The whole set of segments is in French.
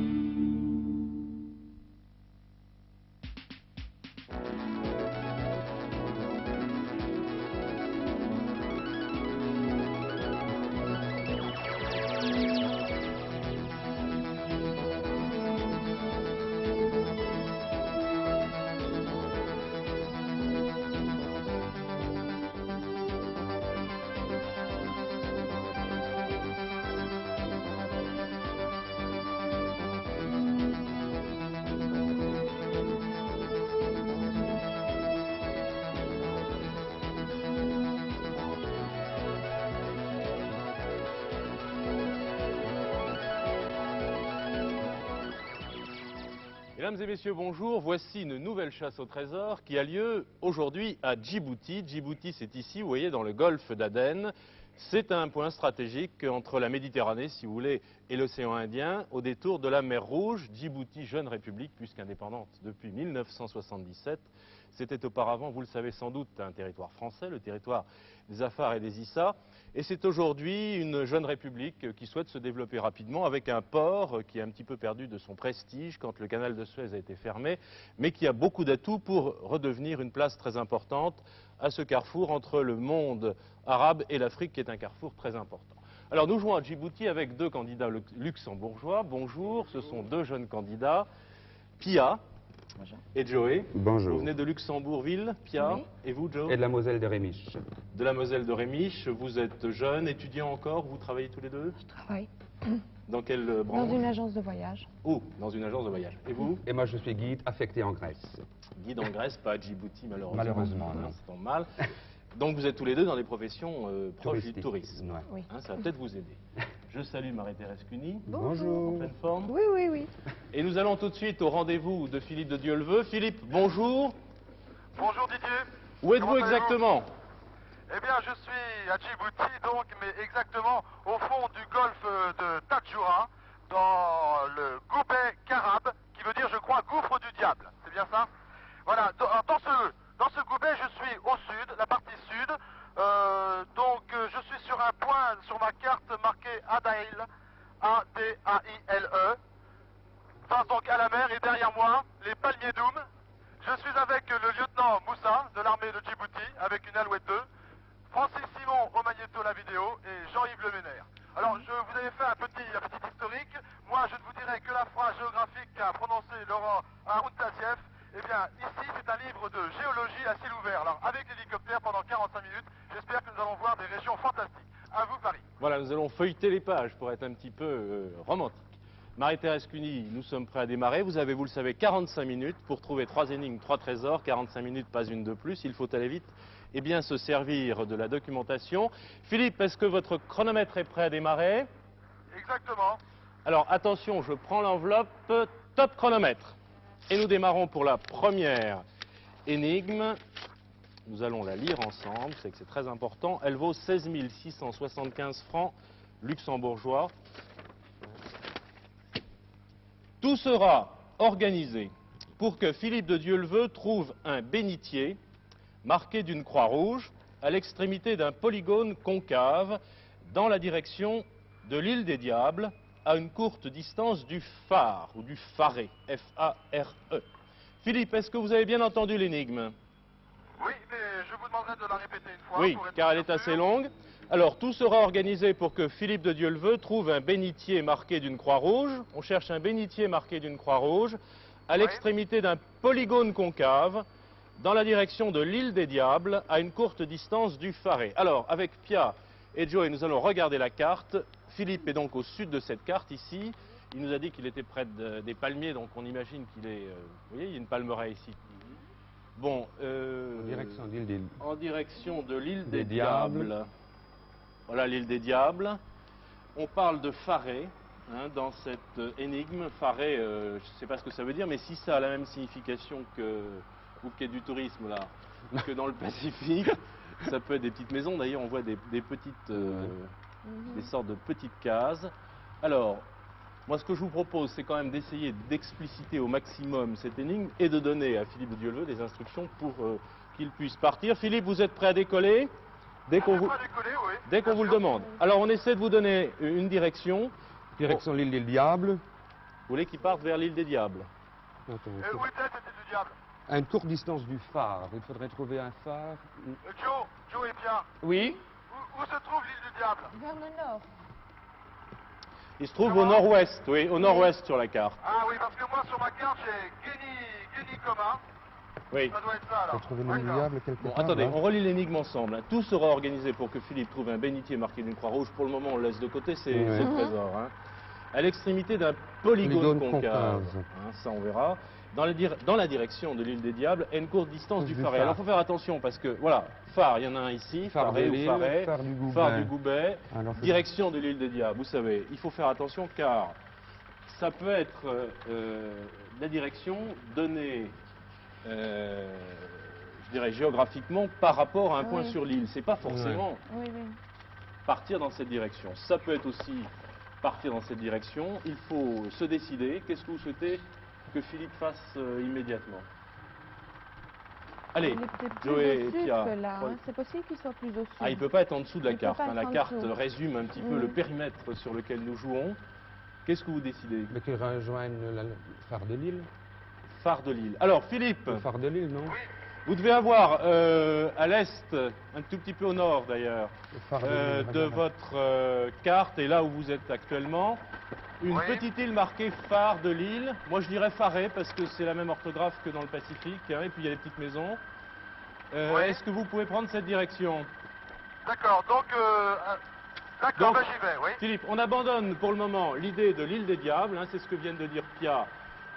Bye. Mesdames et messieurs, bonjour. Voici une nouvelle chasse au trésor qui a lieu aujourd'hui à Djibouti. Djibouti, c'est ici, vous voyez, dans le golfe d'Aden. C'est un point stratégique entre la Méditerranée, si vous voulez, et l'océan Indien, au détour de la mer Rouge. Djibouti, jeune république, puisqu'indépendante depuis 1977. C'était auparavant, vous le savez sans doute, un territoire français, le territoire des Afars et des Issa. Et c'est aujourd'hui une jeune république qui souhaite se développer rapidement avec un port qui a un petit peu perdu de son prestige quand le canal de Suez a été fermé, mais qui a beaucoup d'atouts pour redevenir une place très importante à ce carrefour entre le monde arabe et l'Afrique, qui est un carrefour très important. Alors nous jouons à Djibouti avec deux candidats luxembourgeois. Bonjour, ce sont deux jeunes candidats. Pia, et Joey. Bonjour. Vous venez de Luxembourgville, Pia. Et vous, Joe Et de la Moselle de Rémiche. De la Moselle de Rémiche. Vous êtes jeune, étudiant encore. Vous travaillez tous les deux Je travaille Dans quelle euh, branche dans une agence de voyage. Oh, dans une agence de voyage. Et vous? Et moi, je suis guide affecté en Grèce. Guide en Grèce, pas à Djibouti, malheureusement. Malheureusement, non. Ça tombe mal. Donc vous êtes tous les deux dans des professions euh, proches du tourisme. Ouais. Oui. Hein, ça va peut-être vous aider. Je salue Marie-Thérèse Cuny, en Bonjour. pleine forme. Oui, oui, oui. Et nous allons tout de suite au rendez-vous de Philippe de Dieuleveux. Philippe, bonjour. Bonjour Didier. Où êtes-vous exactement? Eh bien, je suis à Djibouti, donc, mais exactement au fond du golfe de Tadjoura, dans le Goubet Karab, qui veut dire, je crois, gouffre du diable. C'est bien ça? Voilà. Dans, dans ce, dans ce Goubet, je suis au sud, la partie sud. Euh, donc, euh, je suis sur un point sur ma carte marqué Adail, A-D-A-I-L-E, face donc à la mer, et derrière moi, les palmiers d'Oum. Je suis avec le lieutenant Moussa de l'armée de Djibouti, avec une Alouette 2, Francis Simon au magnéto la vidéo et Jean-Yves Le Ménère. Alors, je vous avais fait un petit, petit historique. Moi, je ne vous dirai que la phrase géographique qu'a prononcée Laurent Aruntaziev. Eh bien, ici, c'est un livre de géologie à ciel ouvert. Alors, avec l'hélicoptère pendant 45 minutes, j'espère que nous allons voir des régions fantastiques. À vous, Paris. Voilà, nous allons feuilleter les pages pour être un petit peu euh, romantique. Marie-Thérèse Cuny, nous sommes prêts à démarrer. Vous avez, vous le savez, 45 minutes pour trouver trois énigmes, trois trésors. 45 minutes, pas une de plus. Il faut aller vite et bien se servir de la documentation. Philippe, est-ce que votre chronomètre est prêt à démarrer? Exactement. Alors attention, je prends l'enveloppe, top chronomètre. Et nous démarrons pour la première énigme. Nous allons la lire ensemble, c'est très important. Elle vaut 16 675 francs luxembourgeois. Tout sera organisé pour que Philippe de Dieuleveux trouve un bénitier marqué d'une croix rouge à l'extrémité d'un polygone concave dans la direction de l'île des Diables à une courte distance du phare ou du pharé, F-A-R-E. Philippe, est-ce que vous avez bien entendu l'énigme? Oui, mais je vous demanderai de la répéter une fois. Oui, pour être car elle est assez longue. Alors, tout sera organisé pour que Philippe de Dieuleveux trouve un bénitier marqué d'une croix rouge. On cherche un bénitier marqué d'une croix rouge à Oui. l'extrémité d'un polygone concave dans la direction de l'île des Diables à une courte distance du Pharé. Alors, avec Pia et Joey, nous allons regarder la carte. Philippe est donc au sud de cette carte ici. Il nous a dit qu'il était près de- des palmiers, donc on imagine qu'il est... euh, vous voyez, il y a une palmeraie ici. Bon, euh, En direction en de l'île des, Des Diables. Diables. Voilà l'île des Diables. On parle de Faré hein, dans cette euh, énigme. Faré, euh, je ne sais pas ce que ça veut dire, mais si ça a la même signification que du tourisme là, que dans le Pacifique, ça peut être des petites maisons. D'ailleurs, on voit des, des petites, euh, des sortes de petites cases. Alors, moi, ce que je vous propose, c'est quand même d'essayer d'expliciter au maximum cette énigme et de donner à Philippe Dieuleveux des instructions pour euh, qu'il puisse partir. Philippe, vous êtes prêt à décoller? Dès qu'on On vous, peut pas décoller, oui. dès qu'on Bien vous le demande. Alors, on essaie de vous donner une direction. Direction l'île d'île Diable. voulez qu'ils partent vers l'île des Diables? Attends, Et un où court- était cette île du diable à une courte distance du phare. Il faudrait trouver un phare. Euh, Joe, Joe et Pierre, Oui où, où se trouve l'île du diable Vers le nord. Il se trouve au nord-ouest, oui, au nord-ouest sur la carte. Ah oui, parce que moi sur ma carte j'ai Guéni, Guéni commun. Oui. Ça doit être ça alors. trouver le D'accord. diable quelque Bon, part. attendez, là. on relit l'énigme ensemble. hein. Tout sera organisé pour que Philippe trouve un bénitier marqué d'une croix rouge. Pour le moment, on le laisse de côté, c'est c'est le trésor. hein. À l'extrémité d'un polygone, Polygone concave. concave. Hein, ça, on verra. Dans la, dir- dans la direction de l'île des Diables, à une courte distance du phare. Alors, il faut faire attention parce que, voilà, phare, il y en a un ici, Phare de ou phare du Gourbet. phare du. Alors, c'est- Direction de l'île des Diables, vous savez, il faut faire attention car ça peut être euh, euh, la direction donnée, euh, je dirais géographiquement, par rapport à un point sur l'île. C'est pas forcément oui. partir dans cette direction. Ça peut être aussi partir dans cette direction. Il faut se décider. Qu'est-ce que vous souhaitez que Philippe fasse euh, immédiatement Allez, au et Pia. hein. C'est possible qu'il soit plus au sud. Ah, il ne peut pas être en dessous de la Il carte. hein. La carte dessous. résume un petit peu Mm. le périmètre sur lequel nous jouons. Qu'est-ce que vous décidez? Mais qu'il rejoigne la- le phare de l'île. Phare de l'île. Alors, Philippe, Le phare de l'île, non? Vous devez avoir euh, à l'est, un tout petit peu au nord d'ailleurs, le phare de euh, de votre euh, carte et là où vous êtes actuellement, une Oui. petite île marquée phare de l'île. Moi, je dirais Faré parce que c'est la même orthographe que dans le Pacifique. hein, et puis, il y a les petites maisons. Euh, Oui. Est-ce que vous pouvez prendre cette direction? D'accord, donc d'accord, Donc- bah, j'y vais, oui. Philippe, on abandonne pour le moment l'idée de l'île des Diables, hein, c'est ce que viennent de dire Pia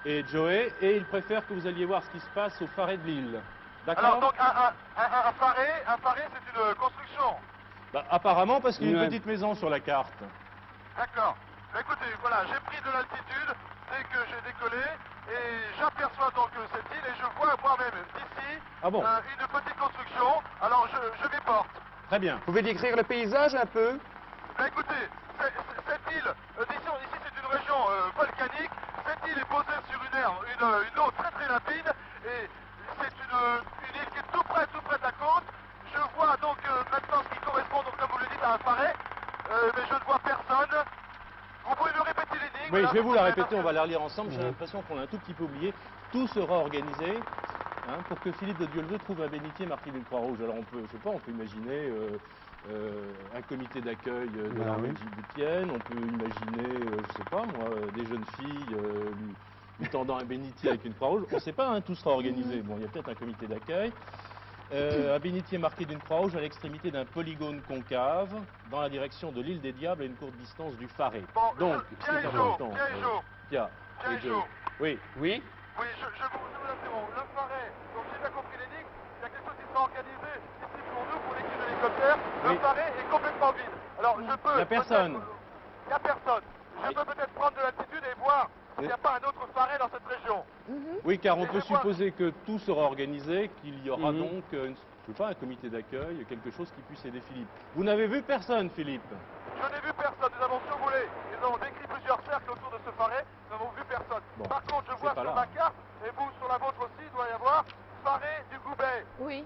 et Joey, et ils préfèrent que vous alliez voir ce qui se passe au Faré de l'île. Alors donc un, un, un, un faré, un faré c'est une construction. Bah, Apparemment parce qu'il y a une petite maison sur la carte. D'accord. Bah, écoutez, voilà, j'ai pris de l'altitude dès que j'ai décollé et j'aperçois donc euh, cette île et je vois moi-même d'ici Ah bon euh, une petite construction. Alors je, je m'y porte. Très bien. Vous pouvez décrire le paysage un peu? Bah, écoutez, cette île, euh, ici, ici, c'est une région euh, volcanique. Cette île est posée sur une, aire, une, une eau très très limpide et c'est une, une île qui est tout près, tout près de la côte. Je vois donc euh, maintenant ce qui correspond, un faré, euh, mais je ne vois personne. Vous pouvez me répéter l'énigme Oui, là, je vais vous la répéter, on va la relire ensemble. J'ai Ouais. l'impression qu'on l'a un tout petit peu oublié. Tout sera organisé hein, pour que Philippe de Dieuleveux trouve un bénitier marqué d'une croix rouge. Alors on peut, je sais pas, on peut imaginer euh, euh, un comité d'accueil de Ah l'armée oui. djiboutienne, on peut imaginer, euh, je sais pas moi, des jeunes filles euh, lui, lui tendant un bénitier avec une croix rouge. On ne sait pas, hein, tout sera organisé. Bon, il y a peut-être un comité d'accueil. Euh, un bénitier marqué d'une croix rouge à l'extrémité d'un polygone concave dans la direction de l'île des Diables à une courte distance du Faré. Bon, Donc, c'est Pierre et Joe, important. Pierre et euh, Pierre et Joe. Joe. Oui, Oui Oui, je, je vous, je vous interromps. Le faré, donc j'ai bien compris l'énigme, il y a quelque chose qui sera organisé ici pour nous, pour l'équipe de l'hélicoptère. Le Oui. faré est complètement vide. Alors je peux... Il y a personne. Il n'y a personne. Je Oui. peux peut-être prendre de l'altitude et voir s'il n'y a pas un autre faré dans cette région. Mhm. oui, car on peut supposer que tout sera organisé, qu'il y aura Mhm. donc, euh, une- je sais pas, un comité d'accueil, quelque chose qui puisse aider Philippe. Vous n'avez vu personne, Philippe? Je n'ai vu personne. Nous avons survolé. Ils ont décrit plusieurs cercles autour de ce faré. Nous n'avons vu personne. Bon, Par contre, je vois sur là. ma carte, et vous sur la vôtre aussi, il doit y avoir faré du Goubet. Oui.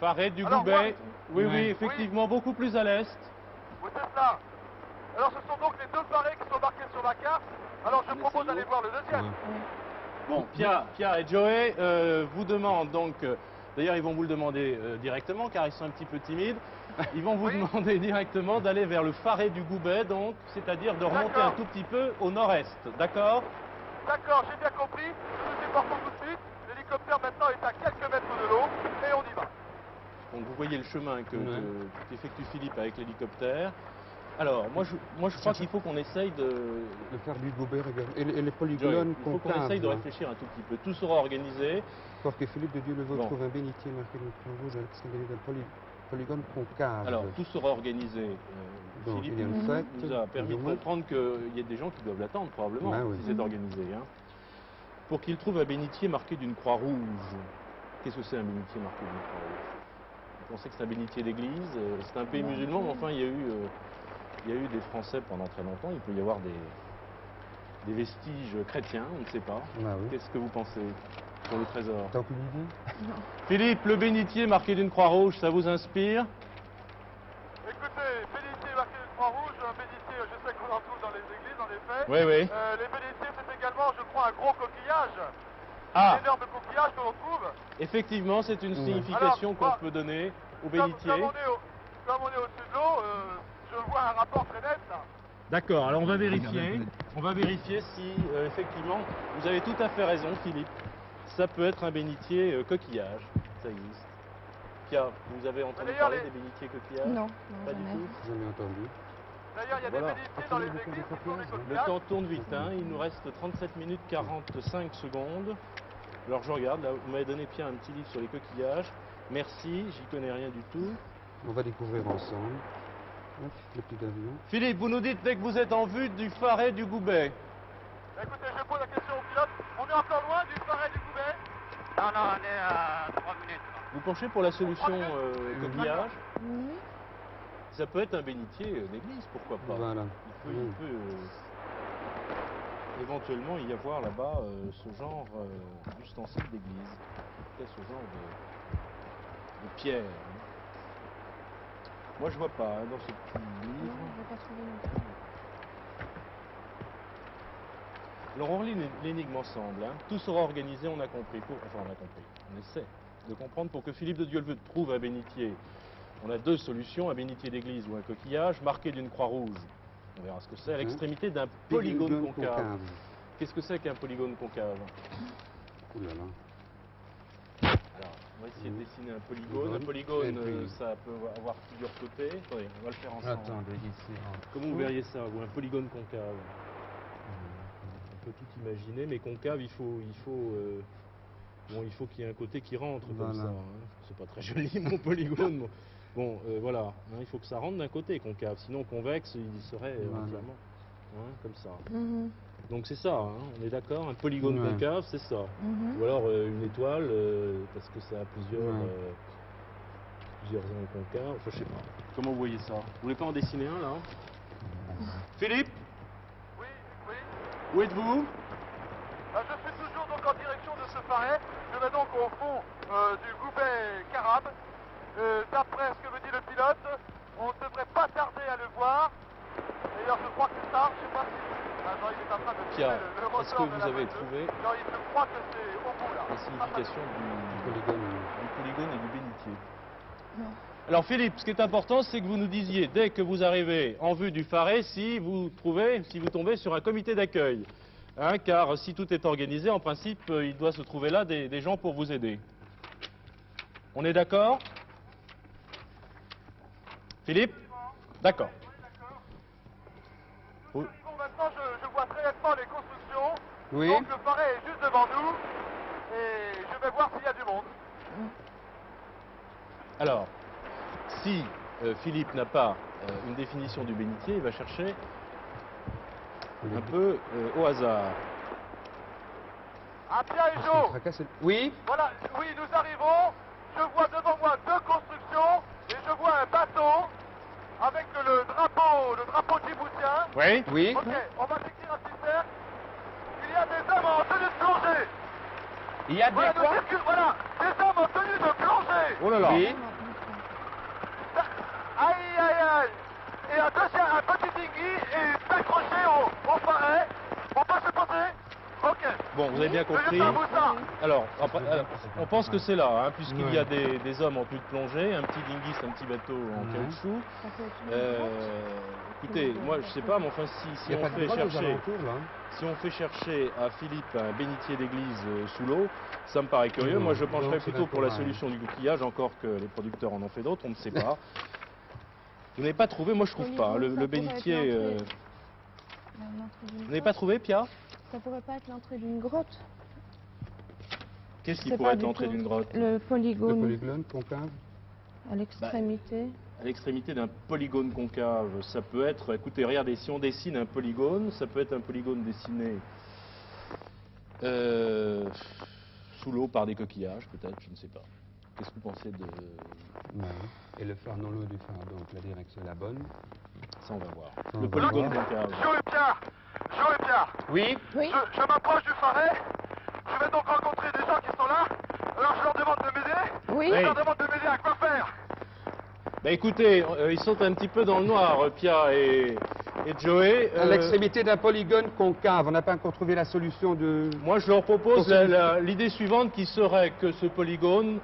Faré du Alors, Goubet. Oui, oui, effectivement, beaucoup plus à l'est. Oui, c'est cela. Alors, ce sont donc les deux farés qui sont marqués sur la carte. Alors, voir le deuxième. Bon, Pia, Pia et Joey euh, vous demandent donc, euh, d'ailleurs ils vont vous le demander euh, directement car ils sont un petit peu timides, ils vont vous Oui. demander directement d'aller vers le Faré du Goubet, donc, c'est-à-dire de remonter un tout petit peu au nord-est, d'accord? D'accord, j'ai bien compris. Nous déportons tout de suite. L'hélicoptère maintenant est à quelques mètres de l'eau et on y va. Donc vous voyez le chemin que, Ouais. que- qu'effectue Philippe avec l'hélicoptère. Alors, moi je, moi, je crois qu'il faut qu'on essaye de... Le phare du Gobert, regarde. Et, les- et les Joey, polygones il faut qu'on essaye de là. réfléchir un tout petit peu. Tout sera organisé. Pour que Philippe de Dieu le Bon. trouve un bénitier marqué d'une croix rouge d'un poly- polygone concave. Alors, tout sera organisé. Euh, Donc, Philippe il y a une nous, fête, nous a permis de comprendre qu'il y a des gens qui doivent l'attendre, probablement, Ben oui. si c'est organisé. hein. Pour qu'il trouve un bénitier marqué d'une croix rouge. Qu'est-ce que c'est un bénitier marqué d'une croix rouge? Vous pensez que c'est un bénitier d'église euh, C'est un pays Non. musulman, mais enfin, il y, a eu, euh, il y a eu des Français pendant très longtemps. Il peut y avoir des, des vestiges chrétiens, on ne sait pas. Ah oui. Qu'est-ce que vous pensez pour le trésor? T'as aucune idée? Philippe, le bénitier marqué d'une croix rouge, ça vous inspire? Écoutez, bénitier marqué de croix rouge, un bénitier, je sais qu'on en trouve dans les églises, en effet. Oui, oui. Euh, les bénitiers, c'est également gros coquillage, Ah, l'énorme coquillage que l'on trouve. effectivement, c'est une signification qu'on peut donner au Comme, bénitier. comme on est au, comme on est au-dessus de l'eau, euh, je vois un rapport très net là. D'accord, alors on va vérifier. On va vérifier si, euh, effectivement, vous avez tout à fait raison, Philippe. Ça peut être un bénitier euh, coquillage. Ça existe. Pia, vous avez entendu parler les- des bénitiers coquillages Non, non, Pas du jamais. tout. Jamais entendu. D'ailleurs, il y a Voilà. des bénitiers dans les Beaucoup de églises qui font des coquillages. Le temps tourne vite, hein. il nous reste 37 minutes 45 secondes. Alors je regarde, là, vous m'avez donné Pierre un petit livre sur les coquillages. Merci, j'y connais rien du tout. On va découvrir ensemble. Le petit avion. Philippe, vous nous dites dès que vous êtes en vue du Faret du Goubet. Écoutez, je pose la question au pilote. On est encore loin du Faret du Gouvet Non, non, on est à 3 minutes. Vous penchez pour la solution euh, coquillage Oui. Ça peut être un bénitier euh, d'église, pourquoi pas? Voilà. Il peut, il peut, euh, éventuellement y avoir là-bas euh, ce genre euh, d'ustensile d'église. En tout cas, ce genre de, de pierre? Moi, je vois pas hein, dans ce petit Non, livre. je vais pas trouver non plus. Alors, on relit l'é- l'énigme ensemble. hein. Tout sera organisé, on a compris. Pour- Enfin, on a compris. On essaie de comprendre pour que Philippe de Dieuleveux trouve un bénitier. On a deux solutions, un bénitier d'église ou un coquillage marqué d'une croix rouge. On verra ce que c'est. À l'extrémité d'un polygone Polygone concave. Qu'est-ce que c'est qu'un polygone concave? Ouh là là. Alors, on va essayer de dessiner un polygone. Un Polygone. euh, ça peut avoir plusieurs côtés. Attendez, on va le faire ensemble. Attendez, ici. en Comment vous verriez ça Ou un polygone concave On peut tout imaginer, mais concave, il faut, il faut, euh, bon, il faut qu'il y ait un côté qui rentre comme Voilà. ça. hein. C'est pas très joli mon polygone. Bon, Bon, euh, voilà, hein, il faut que ça rentre d'un côté concave, sinon convexe, il serait euh, Voilà. entièrement hein, comme ça. Mhm, Donc c'est ça, hein, on est d'accord, un polygone Ouais. concave, c'est ça. mhm. Ou alors euh, une étoile, euh, parce que ça a plusieurs, Ouais. euh, plusieurs angles concaves, enfin je sais pas. Comment vous voyez ça? Vous voulez pas en dessiner un là Philippe, Oui, oui. où êtes-vous? Euh, je suis toujours donc en direction de ce Faret. Je vais donc au fond euh, du Gouvet Carabe. Euh, D'après ce que me dit le pilote, on ne devrait pas tarder à le voir. D'ailleurs, je crois que c'est ça. Je sais pas si. Ah, non, il est en train de Pierre, le, le est-ce que vous avez trouvé Non, il se croit que c'est au bout là. la signification du, Polygone. du polygone et du bénitier Non. Alors Philippe, ce qui est important, c'est que vous nous disiez, dès que vous arrivez en vue du Faret, si vous trouvez, si vous tombez sur un comité d'accueil. Hein, car si tout est organisé, en principe, euh, il doit se trouver là des, des gens pour vous aider. On est d'accord? Philippe? D'accord. Oui. Bon, maintenant, je, je vois très nettement les constructions. Oui. Donc, le Faret est juste devant nous. Et je vais voir s'il y a du monde. Alors, si euh, Philippe n'a pas euh, une définition du bénitier, il va chercher un peu euh, au hasard. Ah, Pierre et Jo Oui. Voilà, oui, nous arrivons. Je vois devant moi deux constructions et je vois un bateau avec le drapeau, le drapeau djiboutien. Oui Oui. Ok, on va décrire un petit cercle. Il y a des hommes en tenue de plongée. Il y a Voilà, des quoi voilà, des hommes en tenue de plongée. Oh là là Oui. Aïe, aïe, aïe. Et un deuxième, un petit dinghy est accroché au, au Faret. On peut se poser Ok. Bon, vous avez bien compris. Alors, après, alors, on pense que c'est là, hein, puisqu'il y a des, des hommes en tenue de plongée, un petit dinghy, c'est un petit bateau en Ouais. caoutchouc. Euh, écoutez, moi je sais pas, mais enfin si, on fait chercher, là. si on fait chercher à Philippe un bénitier d'église euh, sous l'eau, ça me paraît curieux. Moi je pencherais plutôt pour la d'accord, solution du coquillage, encore que les producteurs en ont fait d'autres, on ne sait pas. Vous n'avez pas trouvé, moi je trouve pas, hein, le, bénitier. euh, Vous n'avez pas trouvé, Pia? Ça pourrait pas être l'entrée d'une grotte. Qu'est-ce qui pourrait être l'entrée d'une grotte Le Le polygone polygone concave. à l'extrémité. à l'extrémité d'un polygone concave. Ça peut être, écoutez, regardez, si on dessine un polygone, ça peut être un polygone dessiné euh, sous l'eau par des coquillages, peut-être, je ne sais pas. Qu'est-ce que vous pensez de Ouais. Et le phare dans l'eau du phare, donc la direction est la bonne. ça On va voir. on Le va polygone voir. concave. Jo et Pierre. Jo et Pierre. Oui. Oui. Je, je m'approche du Faret. Je vais donc rencontrer des gens qui sont là. Alors je leur demande de m'aider. Oui. Je leur demande de m'aider à quoi faire Bah écoutez, euh, ils sont un petit peu dans le noir, Pia et, et Joey, À euh, l'extrémité d'un polygone concave, on n'a pas encore trouvé la solution de... moi je leur propose l'idée suivante qui serait que ce polygone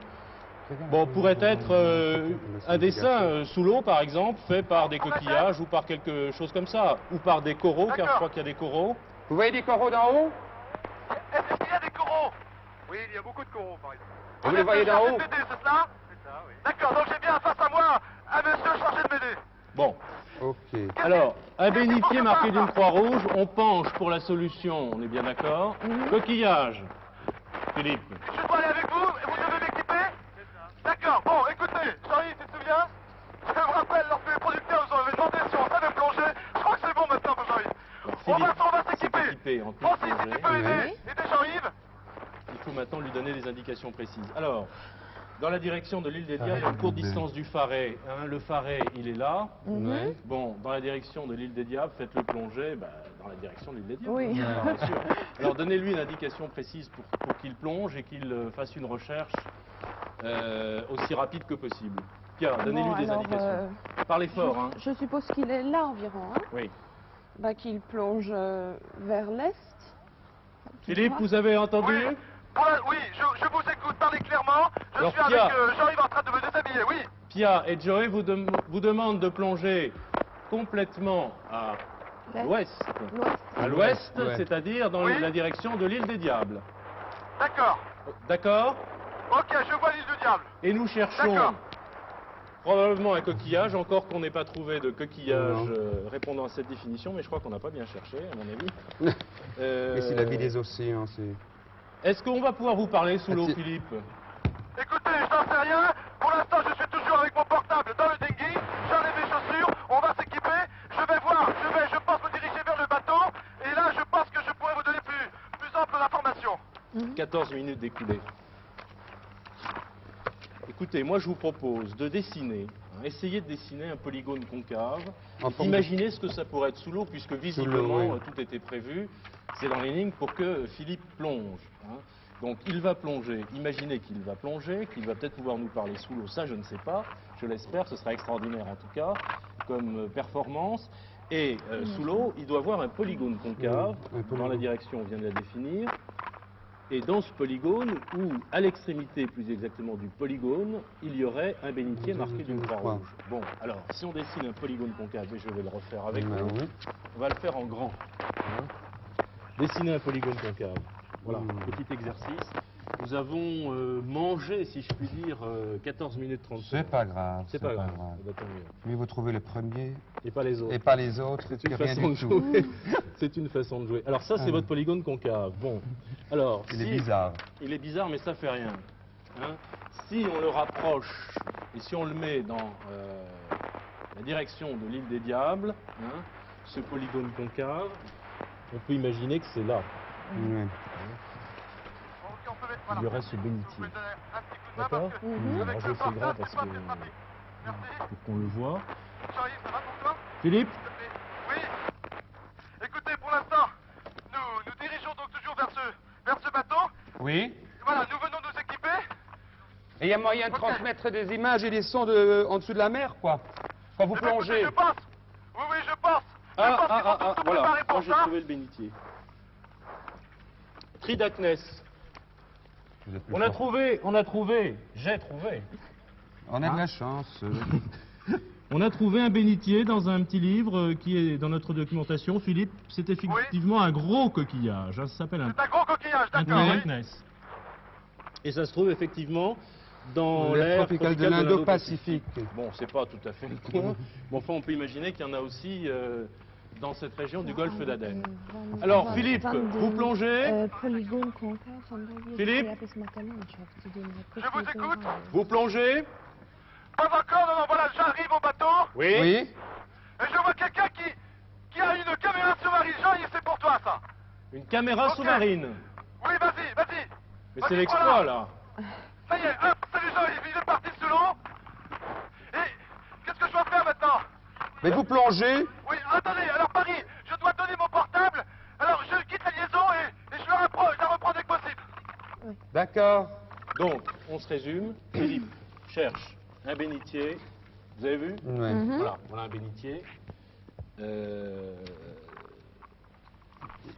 bon, pourrait être euh, un dessin euh, sous l'eau par exemple, fait par des coquillages ou par quelque chose comme ça, ou par des coraux, car je crois qu'il y a des coraux. Vous voyez des coraux d'en haut? Est-ce qu'il y a des coraux? Oui, il y a beaucoup de coraux, par exemple. Vous les voyez d'en haut? C'est ça C'est ça, oui. D'accord, donc j'ai bien face à moi un monsieur chargé de m'aider. Bon, Ok. alors, un bénitier marqué d'une croix rouge, on penche pour la solution, on est bien d'accord? Coquillage. Philippe. Je dois aller avec vous et vous devez m'équiper D'accord, bon, écoutez, Jean-Yves, tu te souviens Je me rappelle lorsque les producteurs nous avaient demandé si on savait plonger. Je crois que c'est bon maintenant pour Jean-Yves. Alors, On va, Philippe on va s'est s'équiper. équipé en Bon, si, si plongée. tu peux aider, Oui. aider Jean-Yves. Il faut maintenant lui donner des indications précises. Alors, dans la direction de l'île des Diables, en courte distance du Faret, hein, le Faret, il est là. Ouais. Bon, dans la direction de l'île des Diables, faites-le plonger bah, dans la direction de l'île des Diables. Oui. Bien sûr. Alors, donnez-lui une indication précise pour, pour qu'il plonge et qu'il euh, fasse une recherche euh, aussi rapide que possible. Pierre, donnez-lui Bon, des alors, indications. euh, Parlez fort, hein. Je suppose qu'il est là environ, hein Oui. bah, qu'il plonge euh, vers l'est. Philippe, vous avez entendu? Oui. Oui, je, je vous écoute, parlez clairement. Je Alors, suis Pia. avec euh, Jean-Yves en train de me déshabiller, oui. Pia et Joey vous, dem- vous demandent de plonger complètement à l'ouest. À l'ouest, Ouais. c'est-à-dire dans Oui. la direction de l'île des Diables. D'accord. D'accord Ok, je vois l'île du diable. Et nous cherchons probablement un coquillage, encore qu'on n'ait pas trouvé de coquillage euh, répondant à cette définition, mais je crois qu'on n'a pas bien cherché, à mon avis. Euh, Et c'est la vie des océans, c'est... Est-ce qu'on va pouvoir vous parler sous l'eau, Merci. Philippe Écoutez, je n'en sais rien. Pour l'instant, je suis toujours avec mon portable dans le dinghy. J'enlève mes chaussures. On va s'équiper. Je vais voir. Je vais, je pense, me diriger vers le bateau. Et là, je pense que je pourrais vous donner plus, plus ample d'informations. 14 minutes d'écoulé. Écoutez, moi je vous propose de dessiner, hein, essayez de dessiner un polygone concave, de- imaginez ce que ça pourrait être sous l'eau, puisque visiblement oui. euh, tout était prévu, c'est dans les lignes pour que Philippe plonge. Hein. Donc il va plonger, imaginez qu'il va plonger, qu'il va peut-être pouvoir nous parler sous l'eau, ça je ne sais pas, je l'espère, ce sera extraordinaire en tout cas comme euh, performance. Et euh, sous l'eau, il doit avoir un polygone concave, Oui, un polygone. dans la direction, on vient de la définir, et dans ce polygone, ou à l'extrémité plus exactement du polygone, il y aurait un bénitier marqué d'une croix. rouge. Bon, alors, si on dessine un polygone concave, et je vais le refaire avec Ben vous, oui. on va le faire en grand. hein. Dessiner un polygone concave. Voilà, Mmh. petit exercice. Nous avons euh, mangé, si je puis dire, euh, 14 minutes 30 C'est pas grave. C'est pas grave. Bah. Mais vous trouvez le premier Et pas les autres. et pas les autres, C'est une façon de tout. jouer. C'est une façon de jouer. Alors ça, c'est Ah. votre polygone concave. Bon. Alors, Il est bizarre. Il est bizarre, mais ça fait rien. hein. Si on le rapproche et si on le met dans euh, la direction de l'île des Diables, hein, ce polygone concave, on peut imaginer que c'est là. Ouais. Il y aurait ce Vous bénitier. pouvez donner un petit coup de main D'accord je fais grand parce que pour qu'on le voit. Jean-Yves, ça va pour toi Philippe. Oui. Écoutez, pour l'instant, nous nous dirigeons donc toujours vers ce, vers ce bateau. Oui. Voilà, nous venons nous équiper. Et il y a moyen de transmettre des images et des sons de, en dessous de la mer, quoi. Quand vous Eh écoutez, plongez. Je pense. Oui, oui, je pense. Je Ah, pense ah, ah, ah, voilà. Moi, j'ai ça. trouvé le bénitier. Tridacnès. On a trouvé, on a trouvé, j'ai trouvé. On a de la chance. euh. On a trouvé un bénitier dans un petit livre euh, qui est dans notre documentation. Philippe, c'est effectivement un gros coquillage. Ça s'appelle un C'est un gros coquillage, un d'accord. Et ça se trouve effectivement dans L'air tropical de l'Indo-Pacifique. Bon, c'est pas tout à fait le point, mais enfin on peut imaginer qu'il y en a aussi euh, dans cette région du golfe d'Aden. Vingt- Alors Philippe, vous plongez, euh, Philippe Je vous écoute. Vous plongez Pas encore, non, non, voilà, j'arrive au bateau. Oui. Oui. Et je vois quelqu'un qui, qui a une caméra sous-marine. Jean-Yves, c'est pour toi, ça. Une caméra sous-marine. Oui, vas-y, vas-y. Mais c'est l'exploit voilà. là. Ça y est, hop, salut Jean-Yves, il est parti sous l'eau. Et qu'est-ce que je dois faire maintenant Mais vous plongez. Oui, attendez, alors Paris, je dois donner mon portable. Alors je quitte la liaison et, et je, le reprends, je la reprends dès que possible. D'accord. Donc, on se résume. Philippe cherche un bénitier. Vous avez vu. Mhm. Voilà, voilà un bénitier. euh,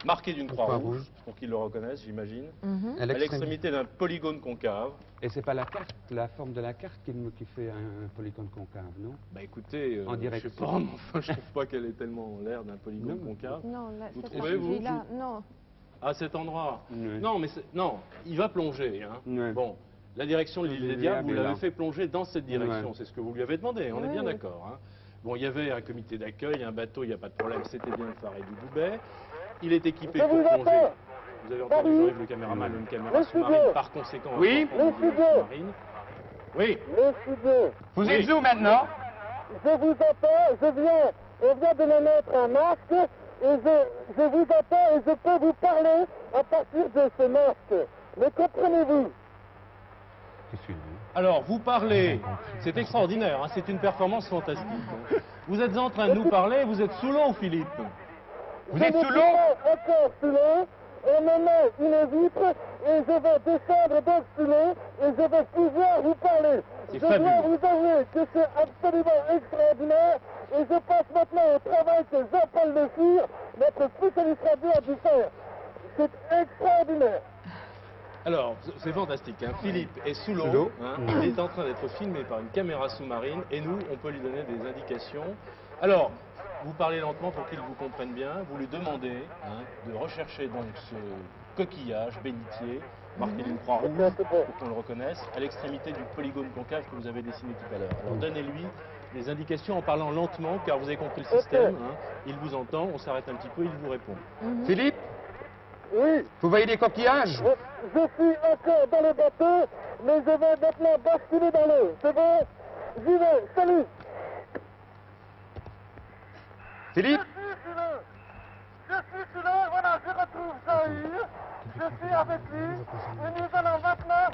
marqué d'une croix Croix rouge, rouge. pour qu'ils le reconnaissent, j'imagine, Mhm. À à l'extrémité. d'un polygone concave. Et c'est pas la carte, la forme de la carte qui, me- qui fait un, un polygone concave, non? Bah écoutez, euh, En je sais direction. pas, mais enfin, je trouve pas qu'elle ait tellement l'air d'un polygone Non. concave. Non, là, Vous trouvez, vous partie-là, non. À cet endroit. Non, mais non, il va plonger. Hein. Bon, la direction de l'île des Il est Diables, vous là. l'avez fait plonger dans cette direction. C'est ce que vous lui avez demandé, on est bien d'accord. hein. Bon, il y avait un comité d'accueil, un bateau, il n'y a pas de problème, c'était bien le phare et du Goubet. Il est équipé pour plonger. Vous avez entendu Jean-Yves le caméraman, une caméra sous-marine, par conséquent, Oui. Oui, Vous êtes où maintenant? Je vous attends, je viens, on vient de me mettre un masque et je, je vous attends et je peux vous parler à partir de ce masque. Me comprenez-vous? Alors vous parlez, c'est extraordinaire, hein, c'est une performance fantastique. Vous êtes en train de nous parler, vous êtes sous l'eau, Philippe. Vous Je êtes sous l'eau encore sous l'eau, on me met une vitre et je vais descendre donc sous l'eau et je vais pouvoir vous parler. Je dois fabuleux. vous avouer que c'est absolument extraordinaire et je passe maintenant au travail que Jean-Paul Le Fur, notre spécialiste radio, a dû faire. C'est extraordinaire. Alors, c'est fantastique. hein. Philippe est sous l'eau. Hein. Mhm. Il est en train d'être filmé par une caméra sous-marine et nous, on peut lui donner des indications. Alors, vous parlez lentement pour qu'il vous comprenne bien. Vous lui demandez hein, de rechercher donc ce coquillage bénitier marqué d'une croix rouge pour qu'on le reconnaisse à l'extrémité du polygone concave que vous avez dessiné tout à l'heure. Alors, donnez-lui des indications en parlant lentement car vous avez compris le système. hein. Il vous entend, on s'arrête un petit peu, il vous répond. Philippe, Oui, vous voyez des coquillages? Je, je suis encore dans le bateau, mais je vais maintenant basculer dans l'eau. C'est bon? J'y vais, salut Philippe Je suis sur l'eau. Je suis sur l'eau, voilà, je retrouve Zahir. Je suis avec lui et nous allons maintenant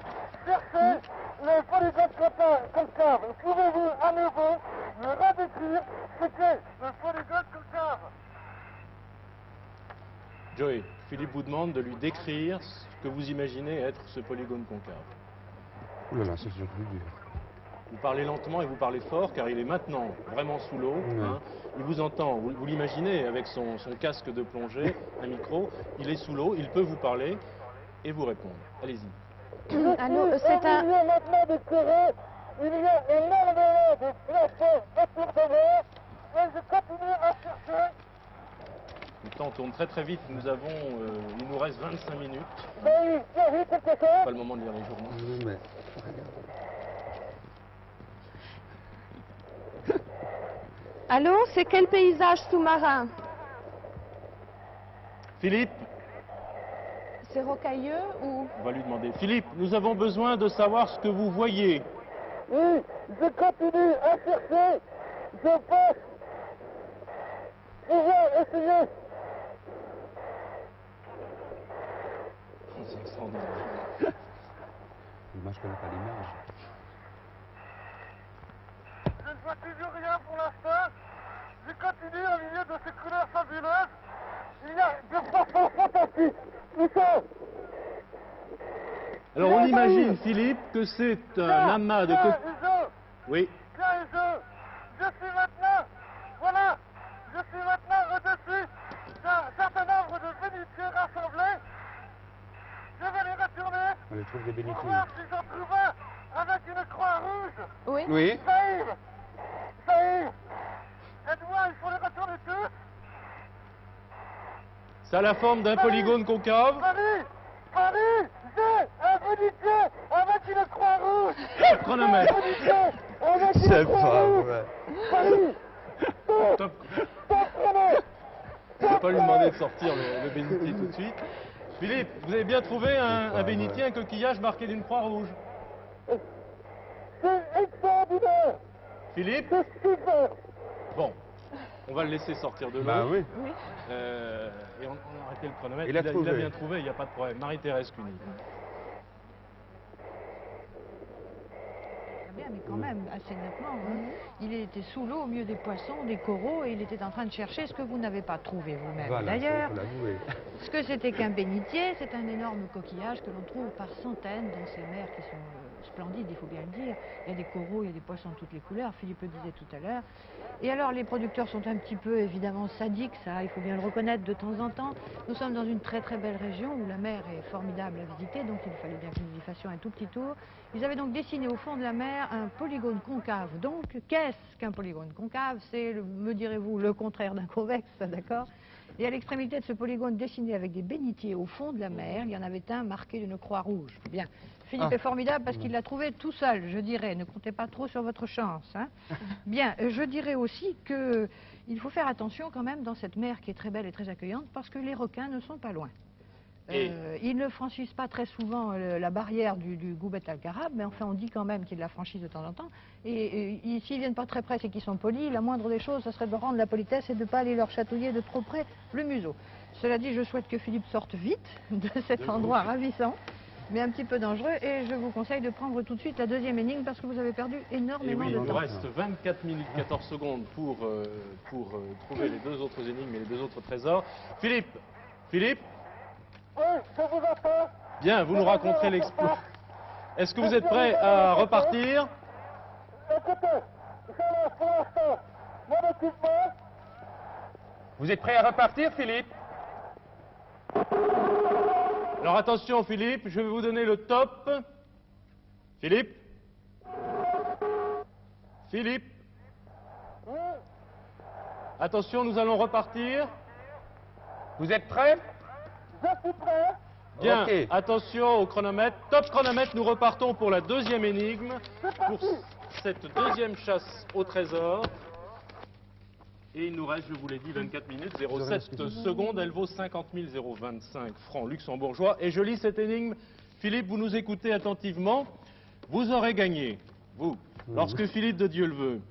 chercher le polygone conca- concave. Pouvez-vous à nouveau me redécrire ce qu'est le polygone concave? Joey, Philippe vous demande de lui décrire ce que vous imaginez être ce polygone concave. Ouh là là, c'est dur. Vous parlez lentement et vous parlez fort car il est maintenant vraiment sous l'eau. Hein. Il vous entend, vous, vous l'imaginez avec son, son casque de plongée, un micro. Il est sous l'eau, il peut vous parler et vous répondre. Allez-y. Allô, suis c'est un... Il y a énormément de poissons autour de moi. Et je continue à chercher. Le temps tourne très très vite. Nous avons, euh, il nous reste 25 minutes. Pas le moment de lire les journaux. Mais Allô, c'est quel paysage sous-marin Philippe, C'est rocailleux ou... on va lui demander. Philippe, nous avons besoin de savoir ce que vous voyez. Oui, je continue à chercher. Je pense pouvoir essayer. C'est extraordinaire. Moi, je connais pas l'image. Je ne vois toujours rien pour l'instant. Je continue au milieu de ces couleurs fabuleuses. Il y a des poissons fantastiques. Ça Alors on imagine, Philippe, que c'est un amas de Tiens. Iso, Oui, tiens, Iso. Je suis maintenant, voilà, je suis maintenant au-dessus d'un certain nombre de bénitiers rassemblés. Je vais les retourner On les trouve des pour bénitiers. voir si j'en trouve un avec une croix rouge. Oui. Oui Saïd Saïd Aide-moi, il faut les retourner tous. ça a la forme d'un polygone concave. Paris Paris J'ai un bénitier avec une croix rouge Chronomètre. C'est pas vrai. Paris Top. Je ne vais pas lui demander de sortir le, le bénitier tout de suite. Philippe, vous avez bien trouvé un, un bénitier, un coquillage marqué d'une croix rouge. C'est extraordinaire Philippe super Bon, on va le laisser sortir de l'eau. Bah oui. Euh, et on, on a arrêté le chronomètre. Il a il, a, trouvé. bien trouvé, il n'y a pas de problème. Marie-Thérèse Cuny. Bien, mais quand même assez nettement. hein. Il était sous l'eau, au milieu des poissons, des coraux, et il était en train de chercher ce que vous n'avez pas trouvé vous-même. Voilà, D'ailleurs, ce que c'était qu'un bénitier, c'est un énorme coquillage que l'on trouve par centaines dans ces mers qui sont euh, splendides, il faut bien le dire. Il y a des coraux, il y a des poissons de toutes les couleurs, Philippe le disait tout à l'heure. Et alors, les producteurs sont un petit peu, évidemment, sadiques, ça, il faut bien le reconnaître de temps en temps. Nous sommes dans une très très belle région où la mer est formidable à visiter, donc il fallait bien que nous y fassions un tout petit tour. Ils avaient donc dessiné au fond de la mer un polygone concave. Donc, qu'est-ce qu'un polygone concave? C'est, le- me direz-vous, le contraire d'un convexe, d'accord? Et à l'extrémité de ce polygone dessiné avec des bénitiers au fond de la mer, il y en avait un marqué d'une croix rouge. Bien. Philippe Ah. est formidable parce qu'il l'a trouvé tout seul, je dirais. Ne comptez pas trop sur votre chance. hein. Bien, euh, je dirais aussi que il faut faire attention quand même dans cette mer qui est très belle et très accueillante parce que les requins ne sont pas loin. Euh, ils ne franchissent pas très souvent euh, la barrière du, du Goubet al-Karab, mais enfin on dit quand même qu'ils la franchissent de temps en temps. Et, et ils- s'ils viennent pas très près, c'est qu'ils sont polis. La moindre des choses, ce serait de rendre la politesse et de ne pas aller leur chatouiller de trop près le museau. Cela dit, je souhaite que Philippe sorte vite de cet endroit ravissant, mais un petit peu dangereux. Et je vous conseille de prendre tout de suite la deuxième énigme parce que vous avez perdu Et énormément oui, de il nous temps. reste 24 minutes 14 secondes pour, euh, pour euh, trouver les deux autres énigmes et les deux autres trésors. Philippe Philippe Oui, je vous entends. Bien, vous nous raconterez l'exploit. Est-ce que vous êtes prêt à repartir. Vous êtes prêt à repartir, Philippe? Alors attention Philippe, je vais vous donner le top. Philippe? Philippe? Attention, nous allons repartir. Vous êtes prêt je suis prêt. Bien, attention au chronomètre. Top chronomètre, nous repartons pour la deuxième énigme, pour cette deuxième chasse au trésor. Et il nous reste, je vous l'ai dit, 24 minutes, 07 secondes. Elle vaut 50 025 francs luxembourgeois. Et je lis cette énigme. Philippe, vous nous écoutez attentivement. Vous aurez gagné, vous, lorsque Philippe de Dieu le veut,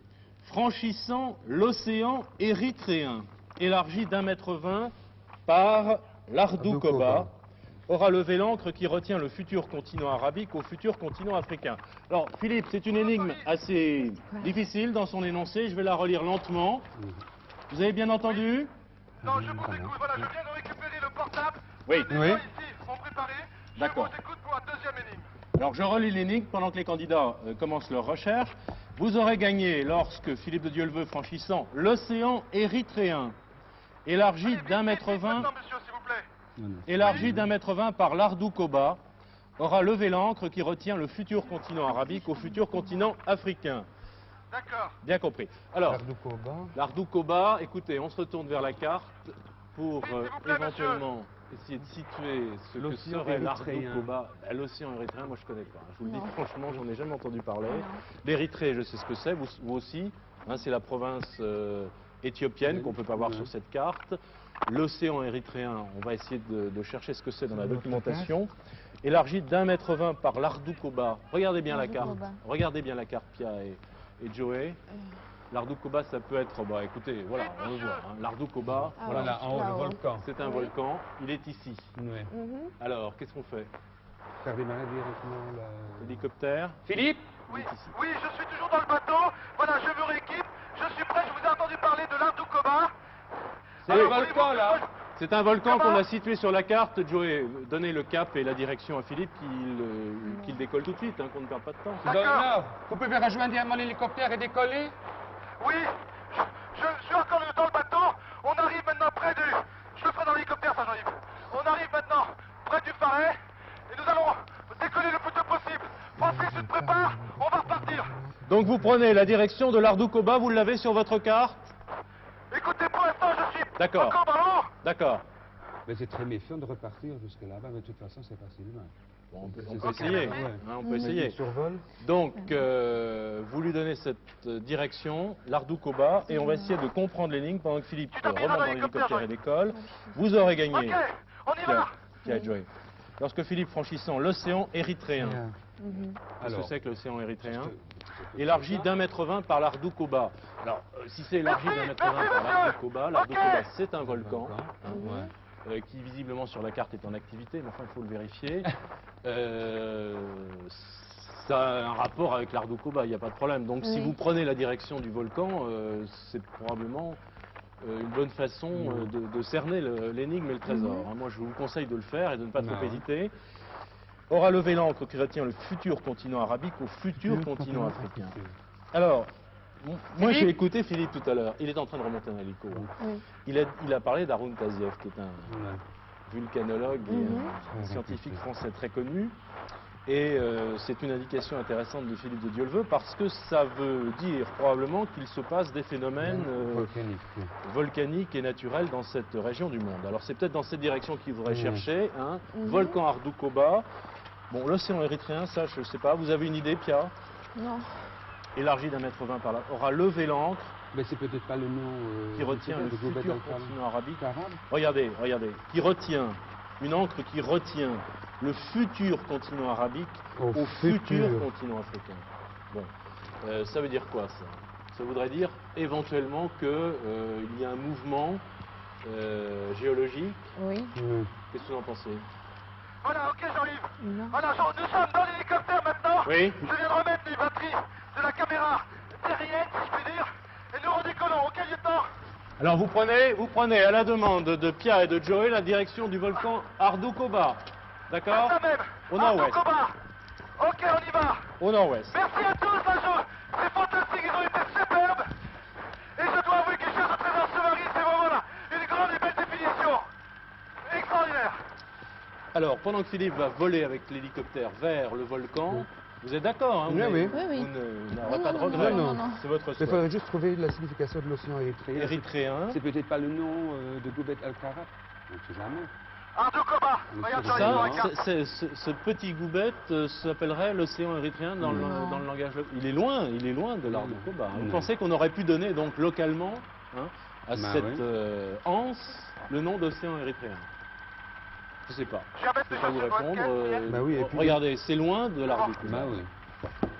franchissant l'océan érythréen, élargi d'un mètre vingt par l'Ardou Koba, aura levé l'encre qui retient le futur continent arabique au futur continent africain. Alors, Philippe, c'est une énigme assez difficile dans son énoncé. Je vais la relire lentement. Vous avez bien entendu? Non, je vous écoute. Voilà, je viens de récupérer le portable. Oui. Oui. D'accord. Alors, je relis l'énigme pendant que les candidats euh, commencent leur recherche. Vous aurez gagné lorsque Philippe de Dieuleveux, franchissant l'océan érythréen, élargi d'un mètre vingt élargi d'un mètre vingt par l'Ardoukoba, aura levé l'ancre qui retient le futur continent arabique au futur continent africain. D'accord. Bien compris. Alors, Ardoukoba. l'Ardoukoba, écoutez, on se retourne vers la carte pour euh, éventuellement essayer de situer ce que L'océan serait érythréen. l'Ardoukoba. Bah, L'océan érythréen, moi je connais pas. Je vous le dis franchement, j'en ai jamais entendu parler. L'Érythrée, je sais ce que c'est, vous, vous aussi. Hein, c'est la province euh, éthiopienne qu'on peut pas voir sur cette carte. L'océan érythréen, on va essayer de, de chercher ce que c'est dans la documentation. Élargi d'un mètre vingt par l'Ardoukoba. Regardez bien la carte. Regardez bien la carte, Pia et, et Joey. L'Ardoukoba, ça peut être, bah écoutez, voilà, on le voit. hein. L'Ardoukoba, Ah voilà, en haut, le Là-haut. volcan. c'est un Oui. volcan. Il est ici. Mhm. Alors, qu'est-ce qu'on fait? Faire démarrer directement la... Hélicoptère Philippe? Oui, oui, je suis toujours dans le bateau. Voilà, je me rééquipe. Je suis prêt. Je vous ai entendu parler de l'Ardoukoba. C'est le volcan, là C'est un volcan qu'on a situé sur la carte. Joey, donnez le cap et la direction à Philippe qu'il euh, qu'il décolle tout de suite, hein, qu'on ne perd pas de temps. Nord. Vous pouvez rejoindre mon hélicoptère et décoller Oui, je, je suis encore dans le bateau. On arrive maintenant près du... Je le ferai dans l'hélicoptère, ça, Jean-Yves. On arrive maintenant près du Faret. Et nous allons décoller le plus tôt possible. Francis, tu te prépares On va repartir. Donc vous prenez la direction de l'Ardoukoba, vous l'avez sur votre carte? Écoutez, pour l'instant, je D'accord. D'accord. Mais c'est très méfiant de repartir jusque là-bas, mais de toute façon, c'est pas si loin. Bon, on peut, on essayer. ouais. hein, on peut essayer. Donc, euh, vous lui donnez cette euh, direction, l'Ardoukoba, et on va essayer de comprendre les lignes pendant que Philippe remonte dans l'hélicoptère, et décolle. Vous aurez Ok, gagné. on y va. tiens, Joey. Lorsque Philippe franchissant l'océan érythréen, Bien. Mhm. qu'est-ce que c'est que l'océan érythréen Élargi d'un mètre vingt par l'Ardoukoba. Alors, euh, si c'est élargi d'un mètre vingt par l'Ardoukoba, l'Ardoukoba c'est un volcan. hein, Mhm. ouais. euh, qui visiblement sur la carte est en activité, mais enfin il faut le vérifier. Euh, Ça a un rapport avec l'Ardoukoba, il n'y a pas de problème. Donc si vous prenez la direction du volcan, euh, c'est probablement euh, une bonne façon euh, de, de cerner l'énigme et le trésor. Mhm. hein. Moi, je vous conseille de le faire et de ne pas trop hésiter. Aura levé l'encre qui retient le futur continent arabique au futur continent africain. Alors, moi j'ai écouté Philippe tout à l'heure. Il est en train de remonter un hélico. hein. Oui. Il, a, il a parlé d'Arun Taziev, qui est un, vulcanologue et Mhm. un scientifique français très connu. Et euh, c'est une indication intéressante de Philippe de Dieuleveux parce que ça veut dire probablement qu'il se passe des phénomènes euh, Volcanique. oui. volcaniques et naturels dans cette région du monde. Alors c'est peut-être dans cette direction qu'il faudrait Mhm. chercher. Hein. Mhm. Volcan Ardoukoba. Bon, l'océan érythréen, ça je ne sais pas. Vous avez une idée, Pia? Non. Élargi d'un mètre vingt par là. Aura levé l'ancre Mais c'est peut-être pas le nom euh, qui retient le futur continent arabique. Arabe Regardez, regardez, qui retient, une encre qui retient le futur continent arabique Au au futur, futur. continent africain. Bon, Euh, ça veut dire quoi ça? Ça voudrait dire éventuellement qu'il y a un mouvement euh, géologique? Oui. Qu'est-ce que vous en pensez? Voilà, ok. Non. Voilà, Jean, nous sommes dans l'hélicoptère maintenant. Oui Je viens de remettre les batteries de la caméra terrienne, si je puis dire. Et nous redécollons, ok lieutenant? Alors vous prenez, vous prenez à la demande de Pia et de Joey la direction du volcan Ardoukoba. D'accord? Au nord-ouest. Ardoukoba. Ok, on y va Au nord-ouest. Merci à tous, un jour C'est fantastique, ils ont été superbes Et je dois avouer que chasse au trésor sous-marin, c'est vraiment là une grande et belle définition Extraordinaire Alors, pendant que Philippe va voler avec l'hélicoptère vers le volcan, vous êtes d'accord hein, vous Oui, oui. Oui. Vous n'aurez pas de non, non, regret. non, non. C'est votre il faudrait juste trouver la signification de l'océan érythréen. Érythréen. C'est peut-être pas le nom euh, de Gobet al-Kharat. On ne sait jamais. Ça, ce, ce petit goubet euh, s'appellerait l'océan érythréen dans le, dans le langage. lo- Il est loin, il est loin de l'art de. Koba. Vous pensez qu'on aurait pu donner donc localement hein, à Bah cette oui. euh, anse le nom d'océan érythréen? Je sais pas. Je mes peux pas vous répondre. euh, Bah oui, et puis- regardez, c'est loin de Koba. Bah oui.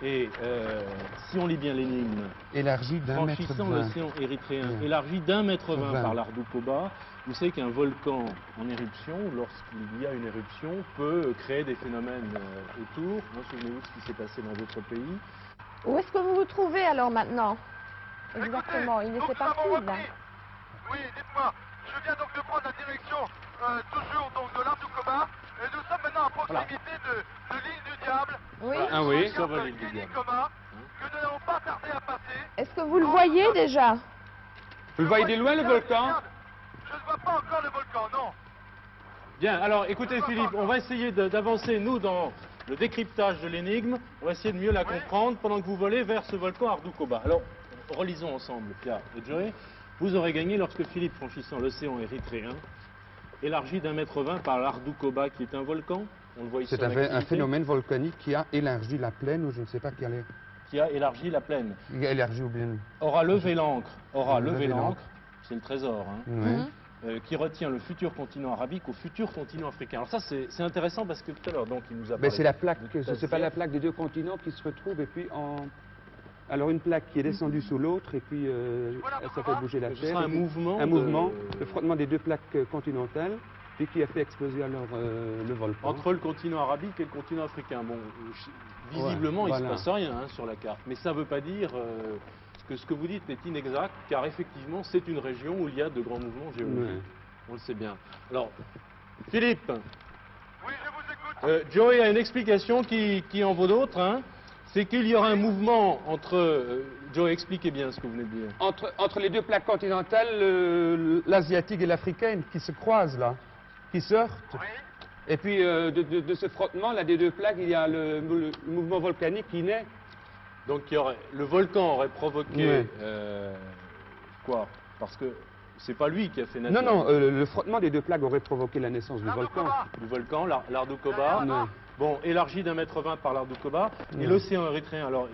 Et euh, si on lit bien l'énigme, Élargi d'un mètre Franchissant vingt. l'océan érythréen, élargi d'un mètre vingt Vingt. par l'Ardoukoba, vous savez qu'un volcan en éruption, lorsqu'il y a une éruption, peut créer des phénomènes euh, autour. Hein, Souvenez-vous de ce qui s'est passé dans d'autres pays? Où est-ce que vous vous trouvez alors maintenant? Écoutez, Exactement. Il donc était nous avons parti là. repris. Oui, dites-moi, je viens donc de prendre la direction euh, toujours donc de l'Ardoukoba et nous sommes maintenant à proximité de, de l'île du Diable. Oui. Ah oui, Sur sur le l'île du Diable. Guénicoma, que nous n'allons pas tarder à passer. Est-ce que vous le voyez déjà Vous le voyez de loin le volcan. Je ne vois pas encore le volcan, non. Bien, alors écoutez Philippe, on va essayer d'avancer nous dans le décryptage de l'énigme. On va essayer de mieux la Oui. comprendre pendant que vous volez vers ce volcan Ardoukoba. Alors, relisons ensemble, Pierre et Joey. Vous aurez gagné lorsque Philippe, franchissant l'océan érythréen, élargi d'un mètre vingt par l'Ardoukoba, qui est un volcan, on le voit ici C'est un, phénomène volcanique qui a élargi la plaine, ou je ne sais pas quelle est. qui a élargi la plaine. Il a élargi ou bien. Aura levé l'ancre, aura Levé l'ancre, c'est le trésor, hein, Ouais. Mhm. euh, qui retient le futur continent arabique au futur continent africain. Alors ça, c'est c'est intéressant parce que tout à l'heure, donc, il nous a Ben, parlé c'est la plaque, de ce c'est pas la plaque des deux continents qui se retrouvent et puis en. Alors une plaque qui est descendue sous l'autre et puis euh, ça fait bouger la Ce terre. sera un mouvement. un de- mouvement, le frottement des deux plaques euh, continentales et qui a fait exploser alors euh, le volcan. Entre le continent arabique et le continent africain. Bon, visiblement, Ouais, il ne se passe rien hein, sur la carte. Mais ça ne veut pas dire euh, que ce que vous dites est inexact, car effectivement, c'est une région où il y a de grands mouvements géologiques. Ouais. On le sait bien. Alors, Philippe, Oui, je vous écoute. euh, Joey a une explication qui, qui en vaut d'autres. hein. C'est qu'il y aura un mouvement entre... euh, Joey, expliquez bien ce que vous venez de dire. Entre, entre les deux plaques continentales, euh, l'asiatique et l'africaine qui se croisent là, qui se heurtent. Oui. Et puis euh, de, de- de ce frottement là des deux plaques, il y a le, le mouvement volcanique qui naît. Donc, il y aurait, le volcan aurait provoqué... Euh, quoi? Parce que c'est pas lui qui a fait naître Non, non, euh, le frottement des deux plaques aurait provoqué la naissance du volcan. Du volcan, l'Ar- l'Ardoukoba. Ouais. Bon, élargi d'un mètre vingt par l'Ardoukoba. Et l'océan érythréen, alors,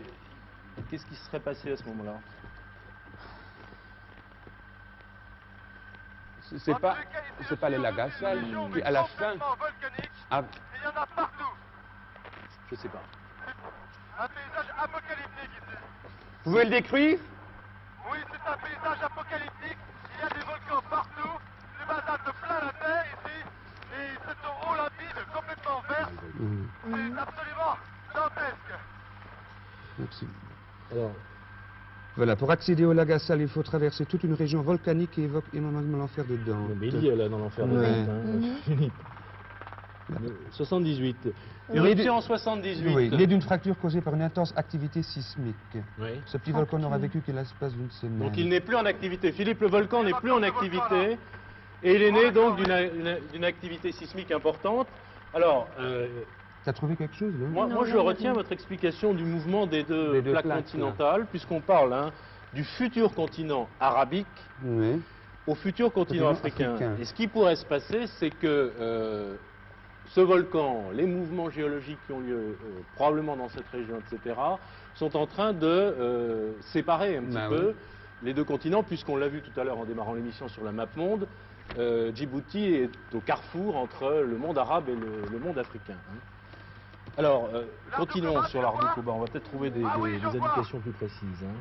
qu'est-ce qui se serait passé à ce moment-là? C'est- pas, les c'est pas le le lac sud, Assal c'est une région, qui à la fin. Ah, Il y en a partout. Je sais pas. Un paysage apocalyptique ici. vous pouvez le décrire Oui, c'est un paysage apocalyptique. Il y a des volcans partout. Du basalte plein la terre ici. Et cette eau limpide, complètement verte. C'est absolument dantesque. Merci. Alors, Voilà, pour accéder au lac Assal, il faut traverser toute une région volcanique et évoque énormément l'enfer dedans. mais il y là dans l'enfer de Ouais. Dante, hein, Mhm. Philippe. Le 78. Éruption en 78. Oui, né d'une fracture causée par une intense activité sismique. Oui. Ce petit volcan n'aura vécu que l'espace d'une semaine. Donc il n'est plus en activité. Philippe, le volcan n'est plus en activité. Et il est né donc d'une une- d'une activité sismique importante. Alors, euh, T'as trouvé quelque chose, là? moi, Non, moi, je non, retiens non. votre explication du mouvement des deux, Des deux plaques plaques, continentales, puisqu'on parle hein, du futur continent arabique Oui. au futur continent africain. africain. Et ce qui pourrait se passer, c'est que euh, ce volcan, les mouvements géologiques qui ont lieu euh, probablement dans cette région, etc., sont en train de euh, séparer un petit Bah peu oui. les deux continents, puisqu'on l'a vu tout à l'heure en démarrant l'émission sur la map monde. Euh, Djibouti est au carrefour entre le monde arabe et le, le monde africain. hein. Alors, euh, continuons sur Koba. On va peut-être trouver des, Ah indications plus précises. hein.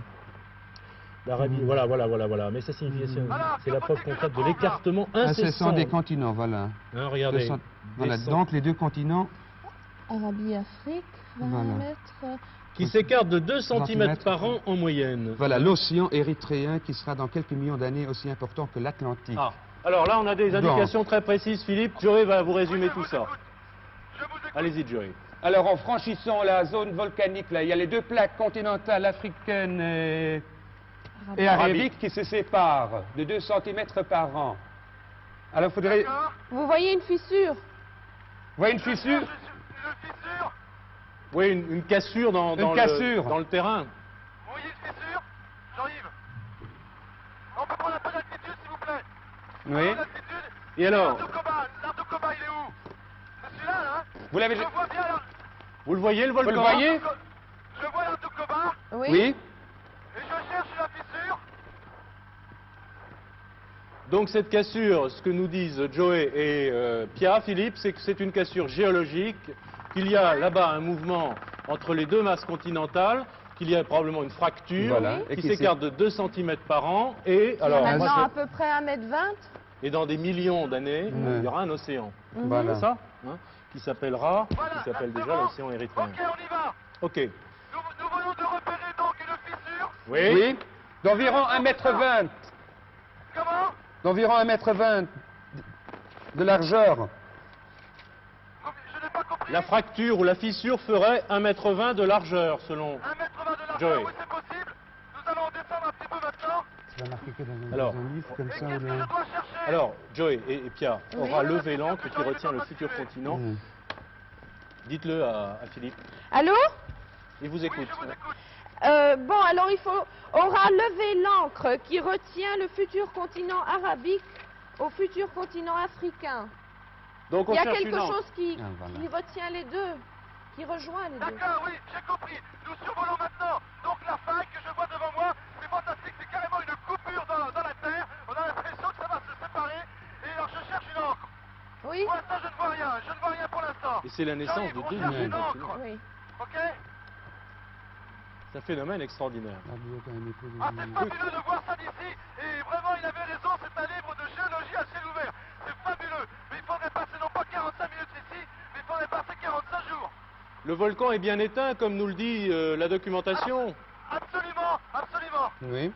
L'Arabie, voilà, voilà, voilà, voilà. Mais signification, Alors, c'est la que preuve concrète de l'écartement Incessant incessant. des continents, voilà. Hein, regardez. Voilà, donc les deux continents, Arabie, Afrique, 20 Voilà. mètres. Qui s'écartent de 2 cm Centimètres. par an en moyenne. voilà l'océan érythréen qui sera dans quelques millions d'années aussi important que l'Atlantique. Ah, alors là, on a des Donc. indications très précises. Philippe, Joey va vous résumer tout ça. Allez-y, Joey. Alors, en franchissant la zone volcanique, là, il y a les deux plaques continentales africaines et, et arabiques qui se séparent de 2 cm par an. Alors, il faudrait... Vous voyez une fissure? Vous voyez Une fissure? Oui, une, une cassure dans, Une dans cassure. Le, dans le terrain. Vous voyez une fissure Jean-Yves On peut prendre un peu d'altitude, s'il vous plaît Oui. Et alors, L'art de il est où? C'est celui-là, là hein Vous l'avez... Je vois bien l'art... vous le voyez, le volcan le voyez? Je vois l'art de Koba Oui. Oui. et je cherche la fissure. Donc cette cassure, ce que nous disent Joey et euh, Pia, Philippe, c'est que c'est une cassure géologique, qu'il y a là-bas un mouvement entre les deux masses continentales, qu'il y a probablement une fracture Voilà, qui qui s'écarte de 2 cm par an, et alors Maintenant, je- à peu près 1m20. et dans des millions d'années, il y aura un océan. Voilà. C'est ça hein, Qui s'appellera, Voilà, qui s'appelle déjà l'océan érythréen. Ok, on y va. Ok. Nous, nous venons de repérer donc une fissure. Oui. Oui. D'environ 1m20. Comment? D'environ 1m20 de largeur. Je n'ai pas compris. La fracture ou la fissure ferait 1,20 m de largeur, selon... 1m20 de largeur, Joey. oui, c'est possible. Nous allons descendre un petit peu maintenant. Marquer que dans Alors. un livre comme Et ça. Joey et, et Pia Oui. aura levé l'encre qui retient le futur continent. Mmh. Dites-le à, à Philippe. Allô? Il vous Oui, écoute. je vous écoute. Euh, Bon, alors il faut. aura levé l'encre qui retient le futur continent arabique au futur continent africain. Donc on Il y a cherche quelque une chose qui, Ah, voilà. qui retient les deux, qui rejoint les deux. D'accord, oui, j'ai compris. Nous survolons maintenant. Donc la faille que je vois devant moi, c'est fantastique. C'est carrément une coupure dans, dans la terre. On a l'impression que ça va se séparer. Et alors je cherche une encre. Oui Pour l'instant, je ne vois rien. Je ne vois rien pour l'instant. Et c'est la naissance de deux une encre. Oui. Ok C'est un phénomène extraordinaire. Ah, Ah, c'est fabuleux de voir ça d'ici. Et vraiment, il avait raison. C'est un livre de géologie à ciel ouvert. C'est fabuleux. Mais il faudrait passer non pas 45 minutes ici, mais il faudrait passer 45 jours. Le volcan est bien éteint, comme nous le dit euh, la documentation. Absolument, absolument. Oui.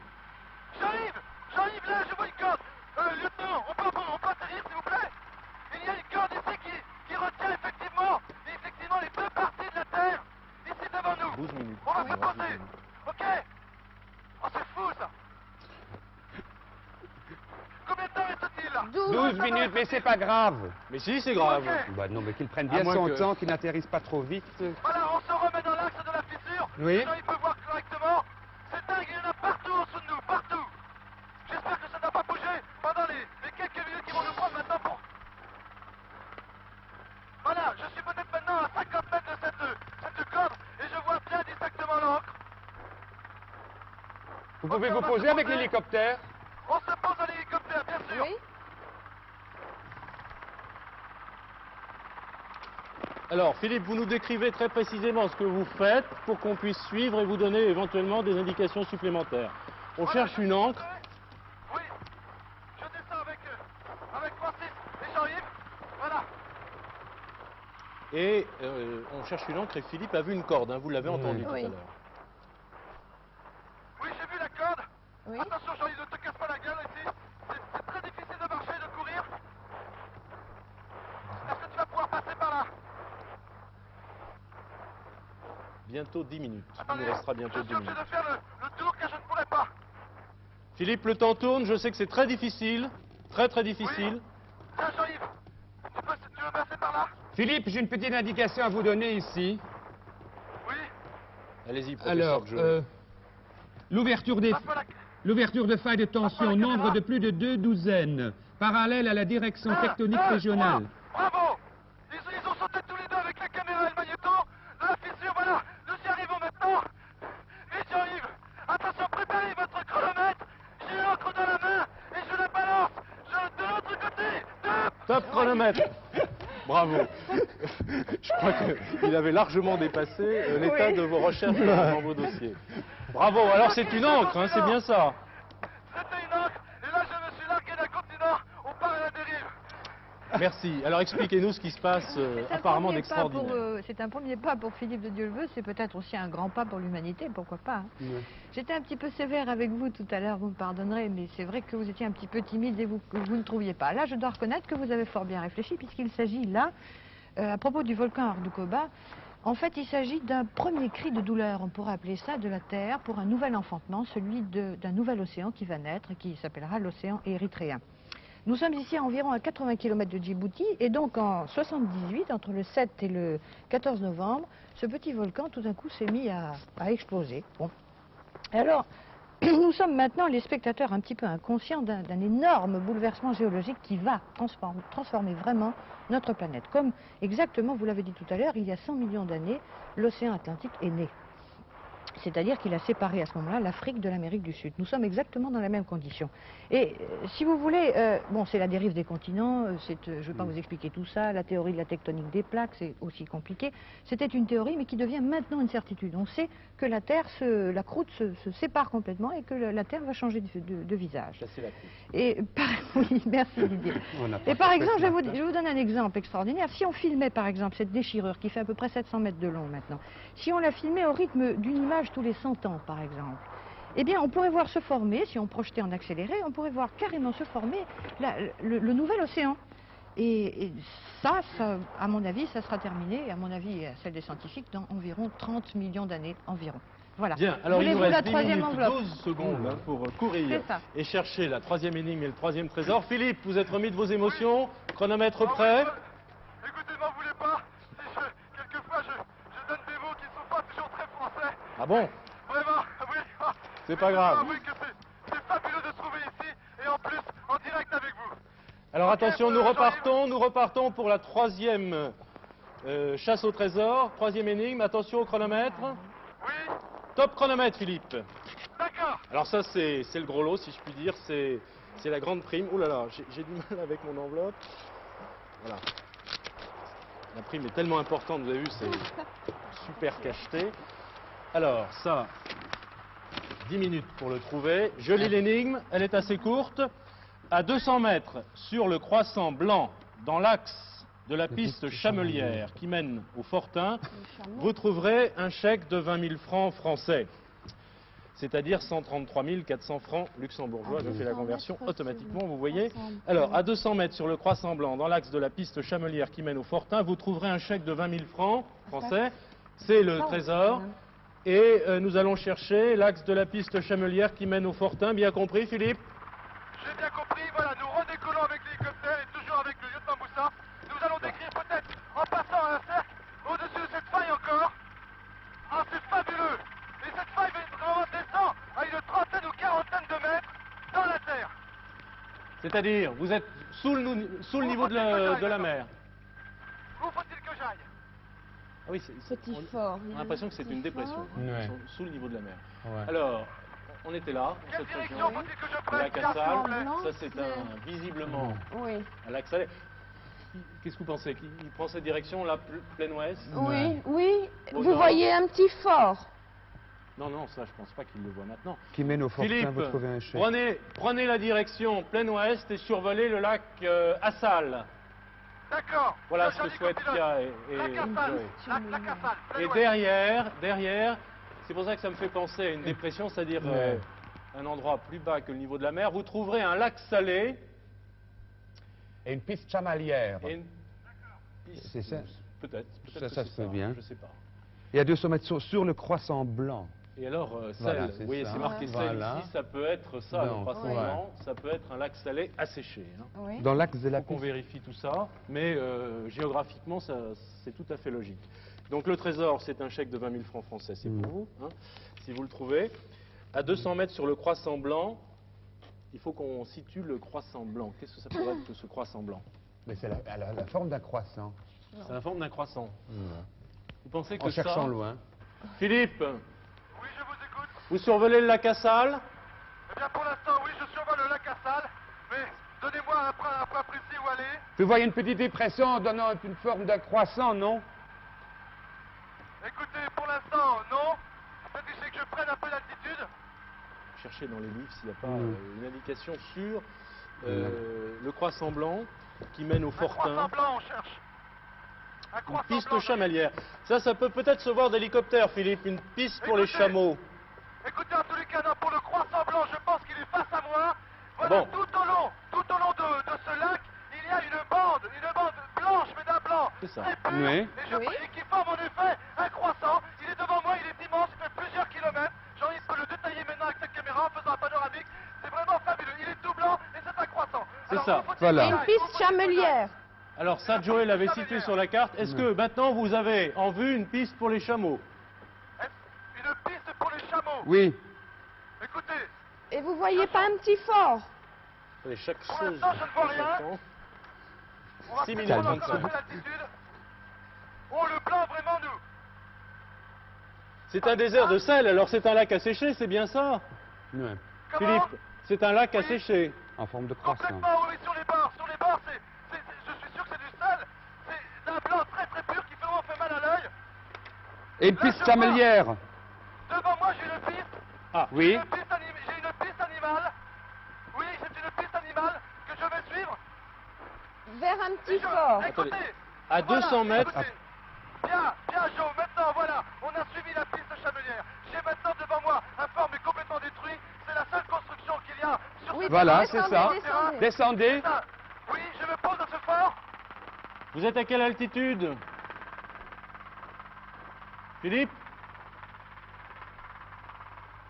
J'arrive J'arrive là, je vois une corde euh, Lieutenant, on peut, on peut atterrir s'il vous plaît? Il y a une corde ici qui, qui retient effectivement, effectivement les deux parties de la Terre, ici devant nous 12 minutes. On va se poser 12 minutes. Ok Oh c'est fou ça Combien de temps reste-t-il là 12. 12 minutes, mais c'est pas grave. Mais si, c'est grave. Bah non, mais qu'il prenne bien moins son que- temps, qu'il n'atterrisse pas trop vite. Voilà, on se remet dans l'axe de la fissure Oui. Maintenant il peut voir correctement C'est dingue, il y en a partout en dessous de nous, partout J'espère que ça n'a pas bougé pendant les, les quelques minutes qui vont nous prendre maintenant pour... Voilà, je suis peut-être maintenant à 50 mètres de cette, cette corde et je vois bien distinctement l'encre. Vous pouvez vous poser se avec l'hélicoptère Alors, Philippe, vous nous décrivez très précisément ce que vous faites pour qu'on puisse suivre et vous donner éventuellement des indications supplémentaires. On cherche une encre. Oui, je descends avec, euh, avec Francis et Jean-Yves. Voilà. Et euh, on cherche une encre et Philippe a vu une corde, hein, vous l'avez entendu tout à l'heure. Oui, j'ai vu la corde. Oui. Attention, Jean-Yves, Bientôt 10 minutes. Il Attendez, nous restera je bientôt suis 10 obligé minutes. de faire le, le tour que je ne pourrais pas. Philippe, le temps tourne. Je sais que c'est très difficile. Très, très difficile. Tiens Jean-Yves, tu, peux, tu veux passer par là Philippe, j'ai une petite indication à vous donner ici. Oui Allez-y, professeur Alors, euh, l'ouverture des... L'ouverture de failles de tension, nombre de plus de deux douzaines, parallèle à la direction tectonique régionale. Bravo ils, ils ont sauté tous les deux avec la caméra et le magnéto de la fissure, voilà Nous y arrivons maintenant Vite Jean-Yves Attention, préparez votre chronomètre J'ai l'encre dans la main et je la balance je, de l'autre côté Top Top chronomètre. Bravo. Je crois qu'il avait largement dépassé euh, l'état de vos recherches dans, vos dossiers. Bravo. Alors c'est une encre, hein, c'est bien ça. C'était une encre et là je me suis largué d'un continent, on part à la dérive Merci. Alors expliquez-nous ce qui se passe euh, C'est un apparemment premier pas pour, d'extraordinaire. euh, C'est un premier pas pour Philippe de Dieu-le-Veut, c'est peut-être aussi un grand pas pour l'humanité, pourquoi pas. hein. J'étais un petit peu sévère avec vous tout à l'heure, vous me pardonnerez, mais c'est vrai que vous étiez un petit peu timide et vous, que vous ne trouviez pas. Là, je dois reconnaître que vous avez fort bien réfléchi, puisqu'il s'agit là, euh, à propos du volcan Ardoukoba, en fait, il s'agit d'un premier cri de douleur, on pourrait appeler ça, de la Terre pour un nouvel enfantement, celui d'un nouvel océan qui va naître qui s'appellera l'océan érythréen. Nous sommes ici à environ à 80 km de Djibouti et donc en 78, entre le 7 et le 14 novembre, ce petit volcan tout d'un coup s'est mis à, à exploser. Bon. Alors, nous sommes maintenant les spectateurs un petit peu inconscients d'un énorme bouleversement géologique qui va transform- transformer vraiment notre planète. Comme exactement, vous l'avez dit tout à l'heure, il y a 100 millions d'années, l'océan Atlantique est né. C'est-à-dire qu'il a séparé à ce moment-là l'Afrique de l'Amérique du Sud. Nous sommes exactement dans la même condition. Et euh, si vous voulez, euh, bon, c'est la dérive des continents, euh, je ne vais pas vous expliquer tout ça, la théorie de la tectonique des plaques, c'est aussi compliqué. C'était une théorie, mais qui devient maintenant une certitude. On sait que la Terre, se- la croûte se, se sépare complètement et que le- la Terre va changer de, de- de visage. La. Et par, oui, merci Didier. Et par exemple, je ça. vous, je vous donne un exemple extraordinaire. Si on filmait par exemple cette déchirure qui fait à peu près 700 mètres de long maintenant, si on la filmait au rythme d'une image tous les 100 ans par exemple, eh bien on pourrait voir se former, si on projetait en accéléré, on pourrait voir carrément se former la- le, le nouvel océan. Et, et ça, ça, à mon avis, ça sera terminé, et à mon avis et à celle des scientifiques, dans environ 30 millions d'années environ. Voilà. Bien, alors il nous Voulez-vous la reste 10 troisième minutes, enveloppe 12 secondes hein, pour courir C'est ça. et chercher la troisième énigme et le troisième trésor. Philippe, vous êtes remis de vos émotions Chronomètre prêt Ah oui, Écoutez, m'en voulez pas si je, quelquefois je, je donne des mots qui ne sont pas toujours très français. Ah bon oui. C'est pas grave. dois avouer que c'est- c'est fabuleux de se trouver ici et en plus en direct avec vous. Alors attention, nous repartons, nous repartons pour la troisième euh, chasse au trésor, troisième énigme. Attention au chronomètre. Oui, Top chronomètre, Philippe. d'accord. Alors ça, c'est le gros lot, si je puis dire. C'est la grande prime. Ouh là là, j'ai j'ai du mal avec mon enveloppe. Voilà. La prime est tellement importante, vous avez vu, c'est super cacheté. Alors, ça, 10 minutes pour le trouver. Je lis l'énigme, elle est assez courte. À 200 mètres sur le croissant blanc, dans l'axe de la piste chamelière qui mène au Fortin, vous trouverez un chèque de 20 000 francs français, c'est-à-dire 133 400 francs luxembourgeois. Je fais la conversion automatiquement, vous voyez. Alors, à 200 mètres sur le croissant blanc, dans l'axe de la piste chamelière qui mène au Fortin, vous trouverez un chèque de 20 000 francs français. C'est le trésor. Et euh, nous allons chercher l'axe de la piste chamelière qui mène au Fortin. Bien compris, Philippe? J'ai bien compris, voilà, nous redécollons avec l'hélicoptère et toujours avec le lieutenant Moussa. Nous allons décrire peut-être en passant un cercle au-dessus de cette faille encore. Ah, c'est fabuleux Et cette faille vraiment descend à une trentaine ou quarantaine de mètres dans la terre. C'est-à-dire, vous êtes sous le, nou- sous le niveau de la mer. Où faut-il que j'aille Ah oui, Petit on, fort. on a l'impression que c'est une dépression. hein, Ouais. Sous le niveau de la mer. Ouais. Alors, on était là, dans Quelle cette direction région. La ça c'est un, visiblement Oui. un lac salé. Qu'est-ce que vous pensez? Qu'il il prend cette direction, là, pl- plein ouest? Oui, oui. Au Vous nord. voyez un petit fort. Non, non, ça je pense pas qu'il le voit maintenant. Qui mène au Philippe, vous trouvez un chèque. prenez, prenez la direction plein ouest et survolez le lac euh, Assal. D'accord. Voilà ce que copilote. Kia et, et La la, la Et derrière, derrière, c'est pour ça que ça me fait penser à une dépression, c'est-à-dire euh, un endroit plus bas que le niveau de la mer, vous trouverez un lac salé Et une piste chamalière. et une piste- C'est ça. Peut-être. peut-être Ça- ça se fait bien. Je sais pas. Et à 200 mètres sur, sur le croissant blanc. Et alors, euh, sel, Voilà, c'est vous voyez, ça. c'est marqué sel Voilà. ici, ça peut être ça, le Non. croissant Ouais. blanc, ça peut être un lac salé asséché. Hein. Oui. Dans l'axe de la faut qu'on piste. vérifie tout ça, mais euh, géographiquement, ça, c'est tout à fait logique. Donc le trésor, c'est un chèque de 20 000 francs français, c'est Mm. pour vous, hein, si vous le trouvez. À 200 mètres sur le croissant blanc, il faut qu'on situe le croissant blanc. Qu'est-ce que ça pourrait être que ce croissant blanc? Mais c'est la, forme d'un croissant. C'est la forme d'un croissant. Vous pensez que En cherchant ça... loin. Philippe, Oui, je vous écoute. Vous survolez le lac à Salle Eh bien, pour l'instant, oui, je survole le lac à Salle, mais donnez-moi un point, un point précis où aller. Vous voyez une petite dépression en donnant une forme d'un croissant, non? Écoutez, pour l'instant, non. C'est que je prenne un peu d'altitude. Cherchez dans les livres s'il n'y a pas euh, une indication sur euh, le croissant blanc qui mène au Un Fortin. croissant blanc, on cherche. Un Une croissant piste blanc. chamalière. Ça, ça peut peut-être se voir d'hélicoptère, Philippe. Une piste pour les chameaux. Écoutez, en tous les cas, non, pour le croissant blanc, je pense qu'il est face à moi. Voilà, Bon. tout au long, tout au long de, de ce lac, il y a une bande, une bande blanche, mais d'un blanc C'est ça. très pur, Oui. et, je- Oui. et qui forme en effet un croissant. Il est devant moi, il est immense, il fait plusieurs kilomètres. Jean-Yves peut le détailler maintenant avec sa caméra en faisant un panoramique. C'est vraiment fabuleux. Il est tout blanc et c'est un croissant. C'est ça. Voilà. une piste chamelière. Alors ça, Joël l'avait situé sur la carte. Est-ce que maintenant vous avez en vue une piste pour les chameaux Est-ce- Une piste pour les chameaux. Oui. Écoutez, Et vous voyez pas un petit fort Allez, chaque Pour chose. l'instant, je ne vois rien. temps. on va Six peut-être minutes prendre encore un 25. peu d'altitude. Oh, le blanc, vraiment, nous. C'est un désert de sel, alors c'est un lac asséché, c'est bien ça. Comment Philippe, c'est un lac Oui. asséché. En forme de croissant. Complètement, oui, sur les bords. Sur les bords, c'est, c'est- c'est- je suis sûr que c'est du sel. C'est d'un blanc très très pur qui vraiment fait mal à l'œil. Et piste chamelière. Moi, j'ai une piste. Ah, Oui. J'ai une piste animale. Oui, c'est une piste animale que je vais suivre. vers un Et petit je- fort. Écoutez. À voilà, 200 mètres. écoutez. Bien, bien, Joe. Maintenant, voilà, on a suivi la piste chamelière. J'ai maintenant devant moi un fort mais complètement détruit. C'est la seule construction qu'il y a sur Oui, ce Voilà, descendez, c'est ça. descendez. Descendez. Ça. Oui, je me pose à ce fort. Vous êtes à quelle altitude? Philippe?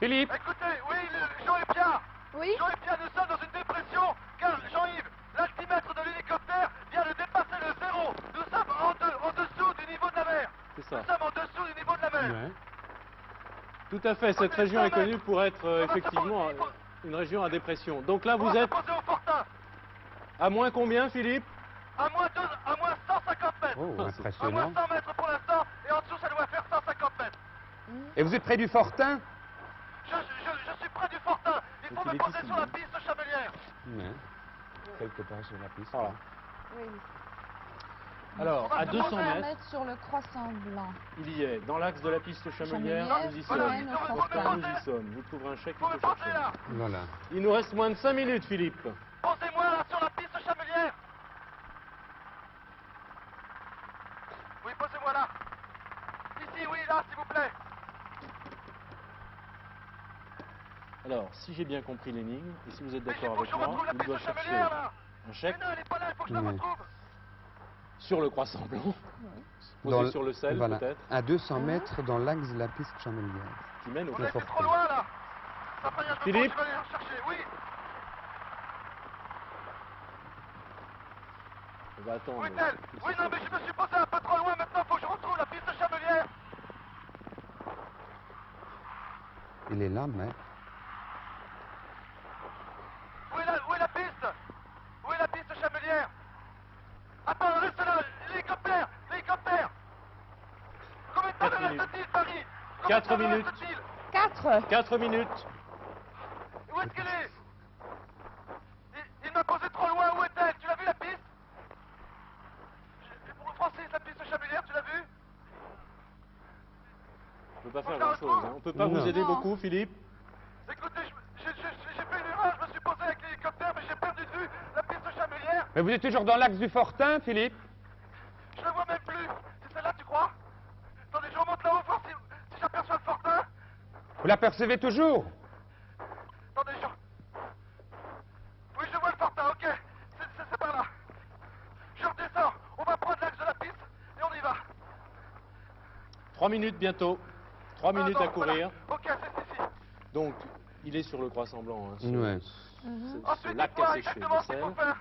Philippe, Écoutez, oui, le- Jean et Pierre. Oui Jean et Pierre, nous sommes dans une dépression, car Jean-Yves, l'altimètre de l'hélicoptère vient de dépasser le zéro. Nous sommes en, de- en dessous du niveau de la mer. C'est ça. Nous sommes en dessous du niveau de la mer. Ouais. Tout à fait, cette région est connue pour être euh, effectivement euh, une région à dépression. Donc là, vous êtes à moins combien, Philippe? À moins, deux, à moins 150 mètres. Oh, Ah, à moins impressionnant. 100 mètres pour l'instant, et en dessous, ça doit faire 150 mètres. et vous êtes près du Fortin Je, je, je suis près du Fortin. Il faut Donc, il me ici, sur la piste chamelière. Ouais. Quelque part sur la piste. Voilà. Oui. Alors, à 200 mètres, mètres sur le croissant blanc. il y est. Dans l'axe de la piste chamelière, nous y sommes. nous y sommes. Vous trouverez un chèque. Voilà. Il nous reste moins de 5 minutes, Philippe. Posez-moi là sur la piste chamelière. Oui, posez-moi là. Ici, oui, là, s'il vous plaît. Alors, si j'ai bien compris l'énigme, et si vous êtes d'accord avec je moi, il doit piste chercher un Mais chèque non, elle n'est pas là, il faut que je la Oui. retrouve. sur le croissant blanc, posé le- sur le sel voilà. peut-être, À 200 mètres dans l'axe de la piste chamelière. qui mène au trop loin là. Philippe pense que je vais aller la chercher. Oui, On va attendre. oui, Oui, non, mais je me suis posé un peu trop loin. Maintenant, il faut que je retrouve la piste chamelière. Il est là, mais. Où est la, où est la piste Où est la piste chamelière Attends, reste là, l'hélicoptère, l'hélicoptère Combien de temps Quatre me minutes. reste-t-il, Paris Combien de Quatre temps me minutes. reste-t-il 4. 4 minutes. Où est-ce qu'elle est? Il, il m'a posé trop loin, où est-elle? Tu l'as vu la piste? Je- Pour Francis, la piste chamelière, tu l'as vue On peut pas faire que je la grand chose. retrouve. Hein. On peut pas Non. vous aider Non. beaucoup, Philippe. Écoutez, je- j'ai fait une erreur, je me suis posé avec l'hélicoptère, mais j'ai perdu de vue la piste chamelière. Mais vous êtes toujours dans l'axe du Fortin, Philippe? Vous l'apercevez toujours Attendez, je... Oui, je vois le portail, ok. C'est par là. Je redescends. On va prendre l'axe de la piste et on y va. Trois minutes bientôt. Trois minutes à courir. Ok, c'est ici. Donc, il est sur le croissant blanc. Hein, Ensuite, dites-moi exactement ce qu'il faut faire.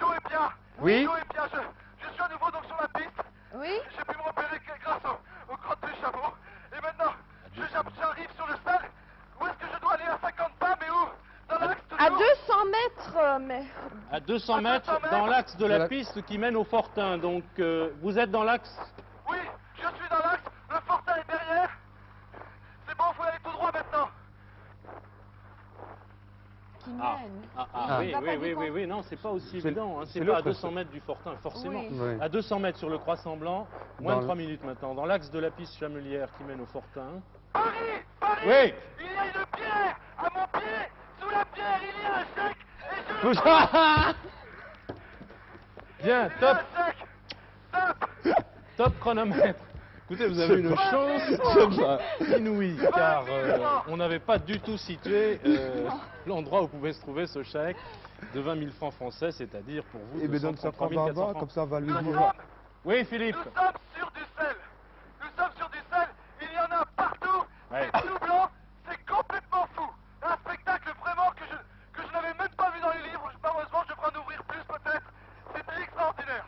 Joe bien. Oui. Bien. Je... À 200 À mètres 200 mètres. dans l'axe de la piste qui mène au Fortin. Donc, euh, vous êtes dans l'axe Oui, je suis dans l'axe. Le fortin est derrière. C'est bon, faut aller tout droit maintenant. Qui Ah, mène. ah, ah, Ah. oui, Il oui, oui, oui, non, c'est pas aussi évident. Hein. c'est pas à l'autre 200 mètres du Fortin, forcément. Oui. À 200 mètres sur le croissant blanc, moins Dans de le- 3 minutes maintenant. Dans l'axe de la piste chamelière qui mène au Fortin. Paris Paris Oui Il y a une pierre À mon pied Sous la pierre, il y a un chèque Et je le prends Bien, top, Top chronomètre. Écoutez, vous avez une chance inouïe, car euh, on n'avait pas du tout situé euh, l'endroit où pouvait se trouver ce chèque de 20 000 francs français, c'est-à-dire pour vous Eh bien, donne ça 233 prend 400 Barbara, francs. comme ça on va lui dire. Oui, Philippe nous sommes sur du sel Nous sommes sur du sel Il y en a partout Ouais. C'est tout blanc C'est complètement fou Un spectacle vraiment que je, que je n'avais même pas vu dans les livres Malheureusement, je devrais en ouvrir plus peut-être C'était extraordinaire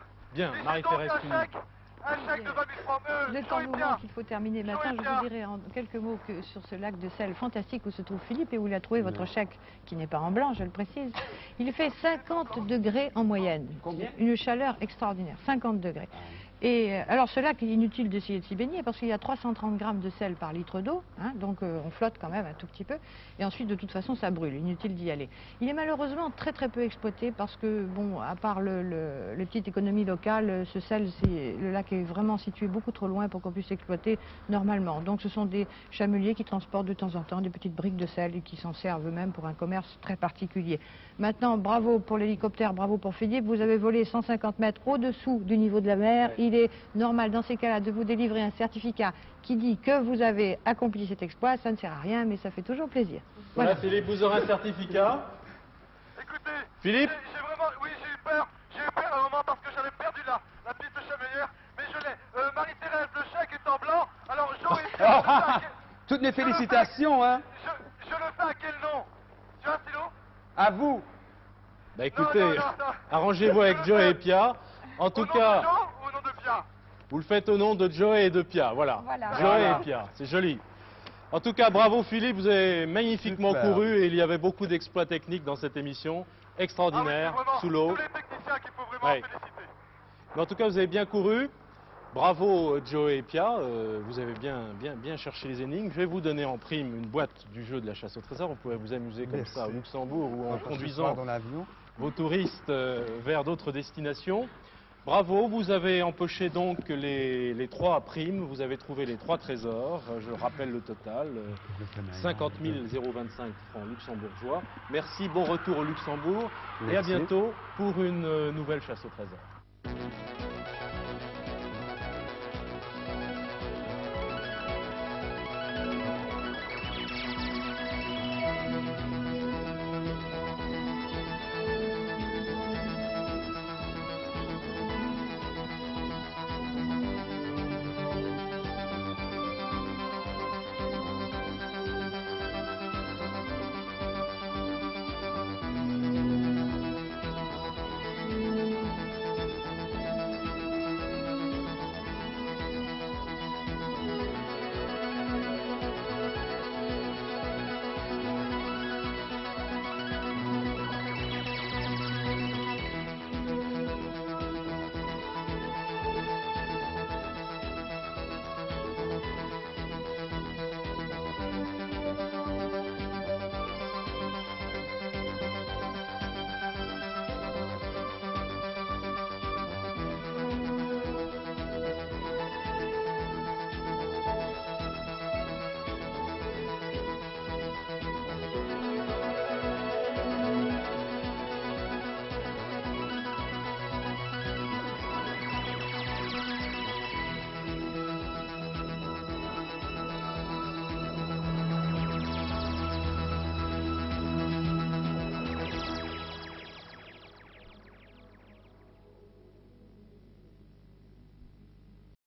Un chèque, un chèque de 20 000 francs. Euh, Le temps mouvant qu'il faut terminer maintenant, je vous dirai en quelques mots que sur ce lac de sel fantastique où se trouve Philippe et où il a trouvé votre chèque, qui n'est pas en blanc, je le précise. Il fait 50 degrés en moyenne. Combien? Une chaleur extraordinaire, 50 degrés. Et euh, alors ce lac, est inutile d'essayer de s'y baigner parce qu'il y a 330 grammes de sel par litre d'eau, hein, donc euh, on flotte quand même un tout petit peu. Et ensuite, de toute façon, ça brûle, inutile d'y aller. Il est malheureusement très très peu exploité parce que, bon, à part le, le- les petites économies locales, euh, ce sel, le lac est vraiment situé beaucoup trop loin pour qu'on puisse l'exploiter normalement. Donc ce sont des chameliers qui transportent de temps en temps des petites briques de sel et qui s'en servent eux-mêmes pour un commerce très particulier. Maintenant, bravo pour l'hélicoptère, bravo pour Philippe, vous avez volé 150 mètres au-dessous du niveau de la mer. Il est normal dans ces cas-là de vous délivrer un certificat qui dit que vous avez accompli cet exploit. Ça ne sert à rien, mais ça fait toujours plaisir. Voilà, Voilà. Philippe, vous aurez un certificat. Écoutez, Philippe j'ai vraiment, oui, j'ai eu peur. J'ai eu peur à un moment parce que j'avais perdu la, la piste chamelière, mais je l'ai. Euh, Marie-Thérèse, le chèque est en blanc. Alors, Joe est bien. Je le fais à quel- Toutes mes félicitations, hein Je, je le fais à quel nom Tu as un stylo À vous Bah écoutez, arrangez-vous avec Joe et Pia. En tout cas, de Joe ou au nom de Pia vous le faites au nom de Joe et de Pia, voilà. Voilà. Joe Voilà. et Pia, c'est joli. En tout cas, bravo Philippe, vous avez magnifiquement Super. couru et il y avait beaucoup d'exploits techniques dans cette émission. Extraordinaire, ah oui, sous l'eau. Tous les techniciens qu'il faut vraiment Ouais. féliciter. Mais en tout cas, vous avez bien couru. Bravo Joe et Pia, euh, vous avez bien, bien, bien cherché les énigmes. Je vais vous donner en prime une boîte du jeu de la chasse au trésor. Vous pouvez vous amuser comme Merci. ça au Luxembourg ou en conduisant dans vos touristes euh, vers d'autres destinations. Bravo, vous avez empoché donc les, les trois primes, vous avez trouvé les trois trésors. Euh, Je rappelle le total, euh, 50 025 francs luxembourgeois. Merci, bon retour au Luxembourg et à bientôt pour une euh, nouvelle chasse au trésor.